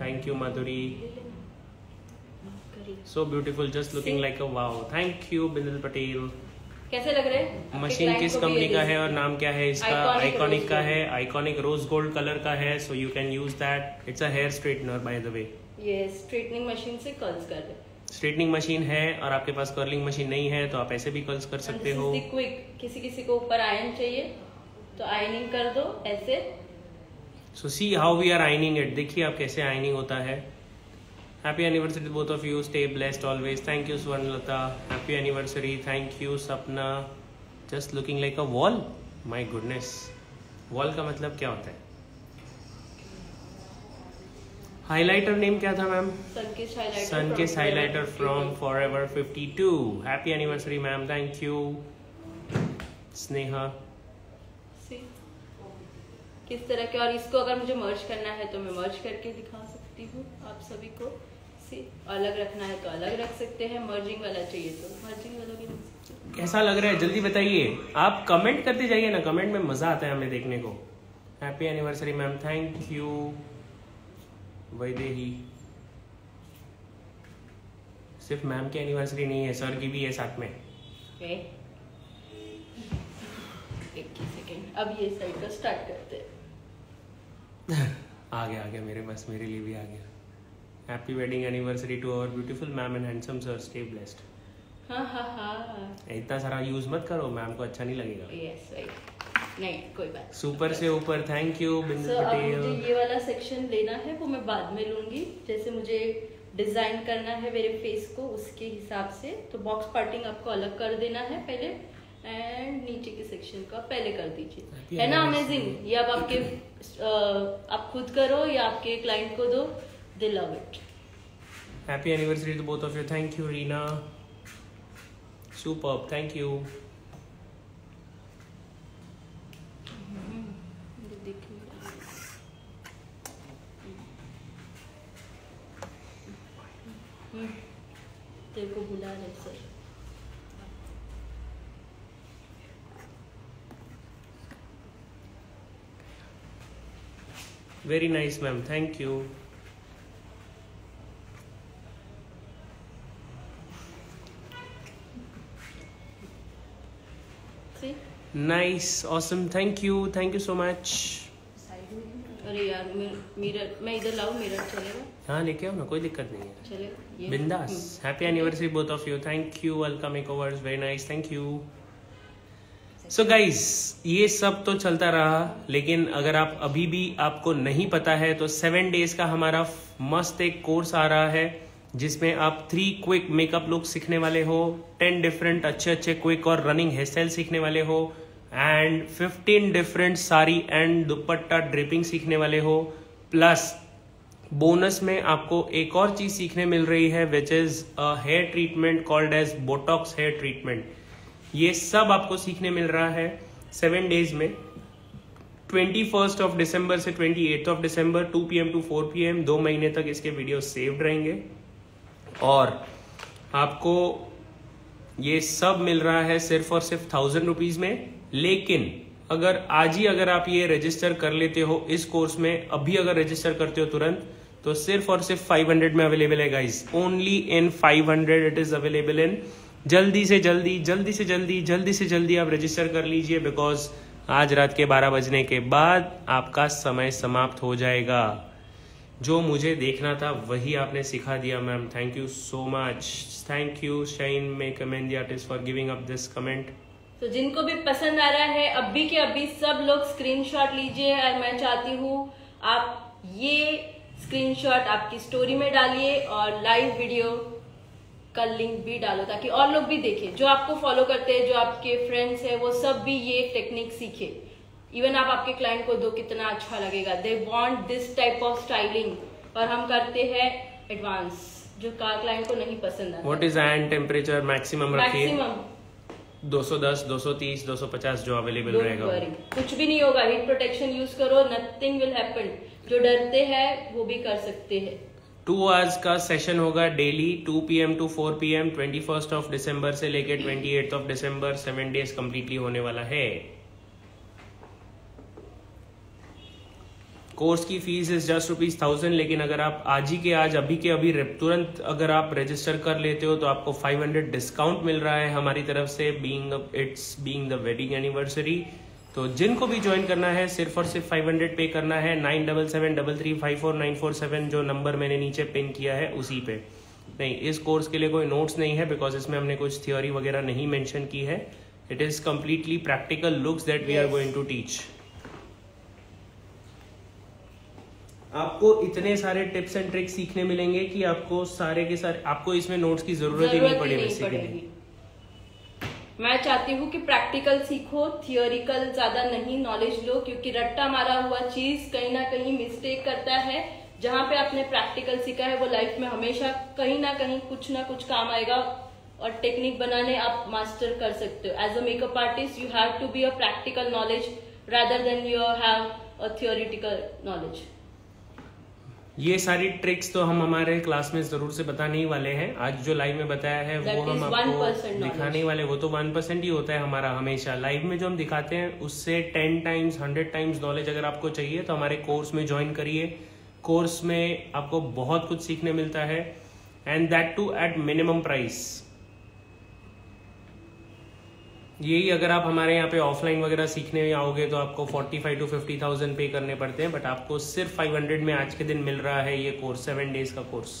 thank you Madhuri so beautiful just looking like a wow thank you Bindal Patel कैसे लग रहे हैं? मशीन किस कंपनी का है और नाम क्या है इसका? आइकॉनिक का है आइकॉनिक रोज गोल्ड कलर का है so you can use that it's a hair straightener by the way ये स्ट्रेटनिंग मशीन से कर्ल्स कर स्ट्रेटनिंग मशीन है और आपके पास कर्लिंग मशीन नहीं है तो आप ऐसे भी कर्ल्स कर सकते हो। क्विक किसी किसी को ऊपर आयन चाहिए तो आयनिंग कर दो ऐसे। So see how we are ironing it देखिए आप कैसे आइनिंग होता है। Happy anniversary both of you stay blessed always thank you Swarnalata happy anniversary thank you Sapna just looking like a wall my goodness wall का मतलब क्या होता है? हाइलाइटर नेम क्या था ma'am sunkiss highlighter from forever fifty two happy anniversary ma'am thank you Sneha किस तरह के और इसको अगर मुझे मर्ज करना है तो मैं मर्ज करके दिखा सकती हूँ आप सभी को। सी अलग रखना है तो अलग रख सकते हैं मर्जिंग वाला चाहिए तो मर्जिंग वाला भी कैसा लग रहा है? जल्दी बताइए। आप कमेंट करते जाइए ना कमेंट में मज़ा आता है हमें देखने को। Happy anniversary ma'am thank you Vaidehi. सिर्फ़ मैम की एनिवर्सरी नहीं है सर की भी है साथ में। एक सेकेंड अब ये साइड स्टार्ट करते *laughs* आ गया आ गया मेरे पास मेरे लिए भी आ गया। Happy wedding anniversary to our beautiful ma'am and handsome sir stay blessed हाँ हाँ हाँ इतना सारा यूज़ मत करो मैम को अच्छा नहीं लगेगा। यस राइट नहीं कोई बात सुपर से ऊपर thank you Bindu so, Patel. मुझे ये वाला सेक्शन लेना है वो मैं बाद में लूँगी। जैसे मुझे डिज़ाइन करना है मेरे फेस को उसके हिसाब से। तो बॉक्स पार्टिंग आपको अलग कर देना है पहले एंड नीचे के सेक्शन का पहले कर दीजिए। है ना अमेजिंग ये आप आपके आप खुद करो या आपके क्लाइंट को दो। they love it happy anniversary to both of you thank you Reena super thank you तेरे को बुला रहे sir very nice ma'am thank you Nice awesome. Thank you. Thank you so much. अरे यार मिरर मैं इधर लाऊं मिरर चलेगा? हाँ लेके आओ ना कोई दिक्कत नहीं है। चलेगा ये? बिंदास। Happy anniversary both of you thank you welcome makeovers very nice thank you so guys ये सब तो चलता रहा लेकिन अगर आप अभी भी आपको नहीं पता है तो सेवन डेज़ का हमारा मस्त एक कोर्स आ रहा है। जिसमें आप थ्री क्विक मेकअप लुक सीखने वाले हो टेन डिफरेंट अच्छे अच्छे क्विक और रनिंग हेयर स्टाइल सीखने वाले हो and fifteen different sari and dupatta draping सीखने वाले हो प्लस बोनस में आपको एक और चीज़ सीखने मिल रही है which is a hair treatment called as botox hair treatment ये सब आपको सीखने मिल रहा है सेवन डेज़ में। ट्वेंटी फ़र्स्ट ऑफ़ दिसंबर से twenty eight of December two P M to four P M दो महीने तक इसके वीडियो सेव्ड रहेंगे। और आपको ये सब मिल रहा है सिर्फ़ और सिर्फ़ थाउज़ेंड रुपीज़ में। लेकिन अगर आज ही अगर आप ये रजिस्टर कर लेते हो, इस कोर्स में अभी अगर रजिस्टर करते हो तुरंत तो सिर्फ़ और सिर्फ़ 500 में अवेलेबल है guys only in 500 it is available in जल्दी से जल्दी जल्दी से जल्दी जल्दी से जल्दी आप रजिस्टर कर लीजिए बिकॉज़ आज रात के 12 बजने के बाद आपका समय समाप्त हो जाएगा। जो मुझे देखना था, वही आपने सिखा दिया ma'am thank you so much thank you shine may comment artist for giving up this comment तो जिनको भी पसंद आ रहा है, अभी के अभी सब लोग स्क्रीनशॉट लीजिए और मैं चाहती हूँ आप ये स्क्रीनशॉट आपकी स्टोरी में डालिए और लाइव वीडियो का लिंक भी डालो ताकि और लोग भी देखें। जो आपको फॉलो करते हैं, जो आपके फ्रेंड्स है, वो सब भी ये टेक्निक सीखे। इवन आप आपके क्लाइंट को दो कितना अच्छा लगेगा। They want this type of styling और हम करते हैं एडवांस जो क्लाइंट को नहीं पसंद आता। What is and temperature maximum maximum 210, 230, 250 जो अवेलेबल रहेगा कुछ भी नहीं होगा। हीट प्रोटेक्शन यूज़ करो। नथिंग विल हैपन जो डरते हैं वो भी कर सकते हैं। टू आवर्स का सेशन होगा daily two P M to four P M twenty first of December से लेके twenty eight of December seven days completely होने वाला है। कोर्स की fees is just rupees thousand लेकिन अगर आप आज ही के आज अभी के अभी तुरंत अगर आप रजिस्टर कर लेते हो तो आपको 500 डिस्काउंट मिल रहा है हमारी तरफ़ से being it's being the wedding anniversary तो जिनको भी ज्वाइन करना है सिर्फ़ और सिर्फ़ 500 पे करना है nine double seven double three five four nine four seven जो नंबर मैंने नीचे पिन किया है उसी पे। नहीं इस कोर्स के लिए कोई नोट्स नहीं है बिकॉज़ इसमें हमने कुछ थियोरी वगैरह नहीं मेंशन की है। It is completely practical looks that we are going to teach आपको इतने सारे टिप्स एंड ट्रिक्स सीखने मिलेंगे कि आपको सारे के सारे आपको इसमें नोट्स की ज़रूरत ही नहीं पड़ेगी। मैं चाहती हूँ कि प्रैक्टिकल सीखो थियोरिकल ज़्यादा नहीं नॉलेज लो क्योंकि रट्टा मारा हुआ चीज़ कहीं ना कहीं मिस्टेक करता है। जहाँ पे आपने प्रैक्टिकल सीखा है वो लाइफ में हमेशा कहीं ना कहीं कुछ ना कुछ काम आएगा और टेक्निक बनाने आप मास्टर कर सकते हो। As a makeup artist you have to be a practical knowledge rather than you have a theoretical knowledge ये सारी ट्रिक्स तो हम हमारे क्लास में ज़रूर से बताने ही वाले हैं। आज जो लाइव में बताया है That वो हम आपको दिखाने वाले वो तो वन परसेंट ही होता है हमारा हमेशा। लाइव में जो हम दिखाते हैं उससे ten times hundred times knowledge अगर आपको चाहिए तो हमारे कोर्स में ज्वाइन करिए। कोर्स में आपको बहुत कुछ सीखने मिलता है। And that too at minimum price यही अगर आप हमारे यहाँ पे ऑफलाइन वगैरह सीखने में आओगे तो आपको 45 टू फिफ्टी थाउज़ेंड पे करने पड़ते हैं बट आपको सिर्फ़ 500 में आज के दिन मिल रहा है ये कोर्स सेवन डेज़ का कोर्स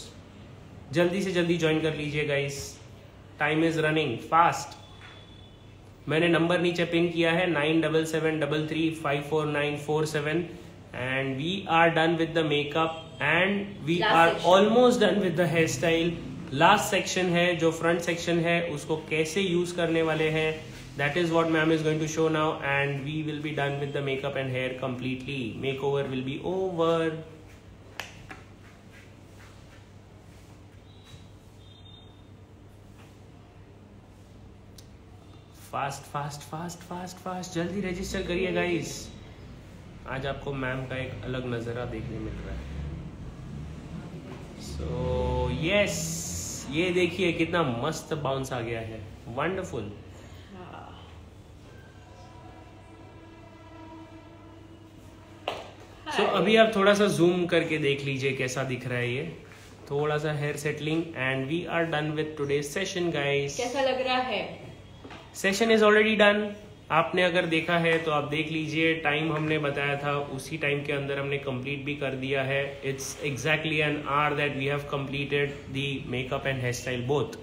जल्दी से जल्दी ज्वाइन कर लीजिए guys time is running fast मैंने नंबर नीचे पिन किया है nine double seven double three five four nine four seven and we are done with the makeup and we are almost done with the hair style last section है जो फ्रंट सेक्शन है उसको कैसे यूज़ करने वाले हैं that is what ma'am is going to show now and we will be done with the makeup and hair completely makeover will be over fast fast fast fast fast जल्दी रजिस्टर करिए गाइस आज आपको मैम का एक अलग नज़ारा देखने मिल रहा है सो so, यस yes, ये देखिए कितना मस्त बाउंस आ गया है वंडरफुल सो so, अभी आप थोड़ा सा जूम करके देख लीजिए कैसा दिख रहा है ये। थोड़ा सा hair settling and we are done with today session guys कैसा लग रहा है? सेशन इज़ ऑलरेडी डन आपने अगर देखा है तो आप देख लीजिए टाइम हमने बताया था उसी टाइम के अंदर हमने कंप्लीट भी कर दिया है। It's exactly an hour that we have completed the makeup and hair style both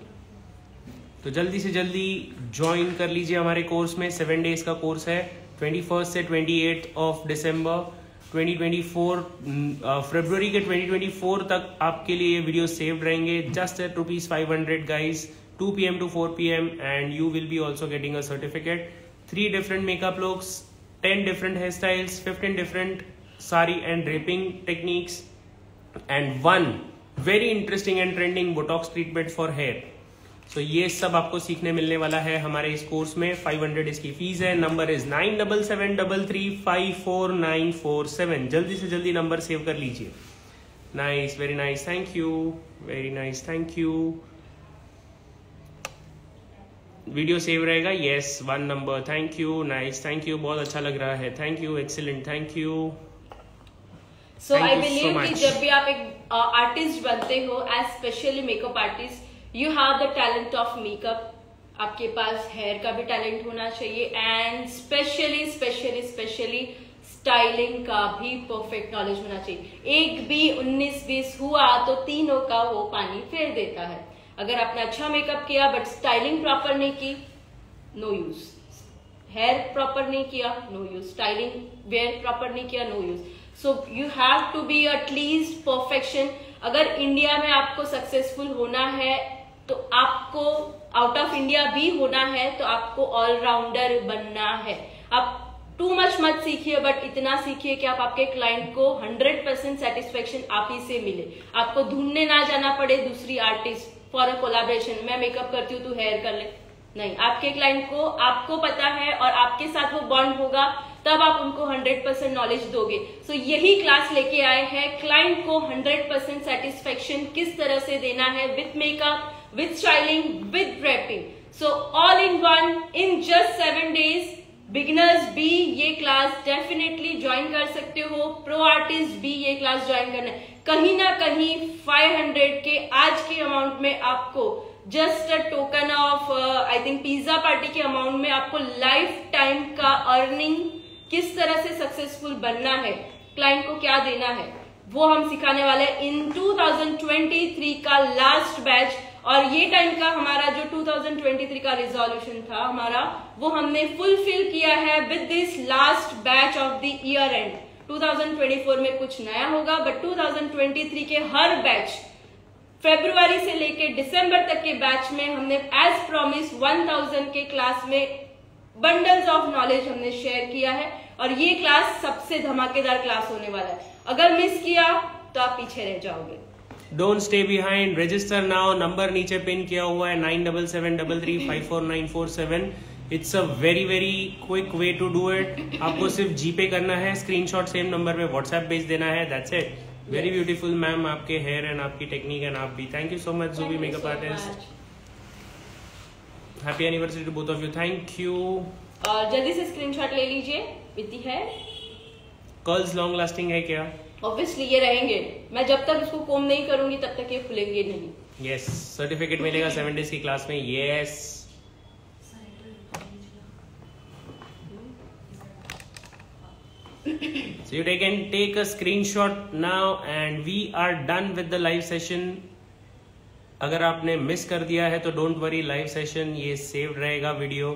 तो जल्दी से जल्दी ज्वाइन कर लीजिए हमारे कोर्स में। सेवन डेज़ का कोर्स है ट्वेंटी फ़र्स्ट से ट्वेंटी एट ऑफ़ डिसम्बर 2024 फरवरी uh, के 2024 तक आपके लिए ये वीडियो सेव रहेंगे। Just at rupees five hundred guys two P M to four P M and you will be also getting a certificate three different makeup looks ten different hair styles fifteen different sari and draping techniques and one very interesting and trending botox treatment for hair so so, ये सब आपको सीखने मिलने वाला है हमारे इस कोर्स में। 500 इसकी फ़ीस है। Number is nine double seven double three five four nine four seven जल्दी से जल्दी नंबर सेव कर लीजिए। Nice very nice thank you very nice thank you video save रहेगा। Yes one number thank you nice thank you बहुत अच्छा लग रहा है। Thank you excellent thank you so I believe कि जब भी आप एक आर्टिस्ट uh, बनते हो as specially makeup artist you have the talent of makeup आपके पास हेयर का भी टैलेंट होना चाहिए and specially specially specially styling का भी परफेक्ट नॉलेज होना चाहिए। एक भी, उन्नीस, बीस हुआ तो तीनों का वो पानी फेर देता है। अगर आपने अच्छा मेकअप किया बट स्टाइलिंग प्रॉपर नहीं की नो यूज़ हेयर प्रॉपर नहीं किया no use styling where proper नहीं किया no use so you have to be at least perfection अगर इंडिया में आपको सक्सेसफुल होना है तो आपको आउट ऑफ़ इंडिया भी होना है तो आपको ऑलराउंडर बनना है। आप टू मच मत सीखिए बट इतना सीखिए कि आप आपके क्लाइंट को 100 परसेंट सेटिस्फेक्शन आप ही से मिले। आपको ढूँढने ना जाना पड़े दूसरी आर्टिस्ट फॉर अ कोलाब्रेशन मैं मेकअप करती हूँ तू हेयर कर ले। नहीं आपके क्लाइंट को आपको पता है और आपके साथ वो बॉन्ड होगा तब आप उनको 100 परसेंट नॉलेज दोगे। सो so, यही क्लास लेके आए हैं। क्लाइंट को 100 परसेंट सेटिस्फेक्शन किस तरह से देना है? With makeup with styling with draping so all in one in just seven days beginners भी ये क्लास डेफिनेटली ज्वाइन कर सकते हो प्रो आर्टिस्ट भी ये क्लास ज्वाइन करना है कहीं ना कहीं 500 के आज के अमाउंट में आपको just a token of I think pizza party के अमाउंट में आपको लाइफ टाइम का अर्निंग किस तरह से सक्सेसफुल बनना है क्लाइंट को क्या देना है, वो हम सिखाने वाले इन 2023 का लास्ट बैच और ये टाइम का हमारा जो 2023 का रिजोल्यूशन था, हमारा, वो हमने फुलफिल किया है with this last batch of the year end 2024 में कुछ नया होगा बट 2023 के हर बैच फेब्रुआरी से लेके दिसंबर तक के बैच में हमने एज प्रॉमिस 1000 के क्लास में बंडल्स ऑफ़ नॉलेज हमने शेयर किया है और ये क्लास सबसे धमाकेदार क्लास होने वाला है। अगर मिस किया तो आप पीछे रह जाओगे। Don't stay behind register now number नीचे पिन किया हुआ है nine double seven double three five four nine four seven it's a very very quick way to do it आपको सिर्फ़ जीपे करना है स्क्रीनशॉट सेम नंबर पे व्हाट्सएप भेज देना है. That's it very beautiful ma'am आपके हेयर एंड आपकी टेक्निक एंड आप भी. Thank you so much Jubi makeup artist happy anniversary to both of you thank you और जल्दी से स्क्रीनशॉट ले लीजिए विद है कर्ल्स लॉन्ग लास्टिंग है क्या? ऑब्वियसली ये रहेंगे। मैं जब तक इसको कोम नहीं करूँगी तब तक ये खुलेंगे नहीं। यस सर्टिफिकेट मिलेगा सेवन डेज़ की क्लास में। Yes so you can take a screenshot now and we are done with the live session. अगर आपने मिस कर दिया है तो डोंट वरी लाइव सेशन ये सेव रहेगा वीडियो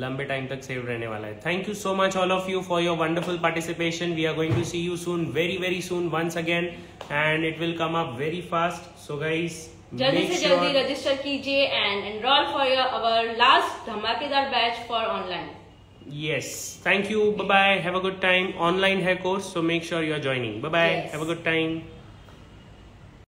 लंबे टाइम तक सेव रहने वाला है। Thank you so much all of you for your wonderful participation we are going to see you soon very very soon once again and it will come up very fast so guys जल्दी से जल्दी रजिस्टर कीजिए and enrol for your our last धमाकेदार batch for online yes. Thank you. Bye bye have a good time. Online है course so make sure you are joining. Bye bye Yes. have a good time.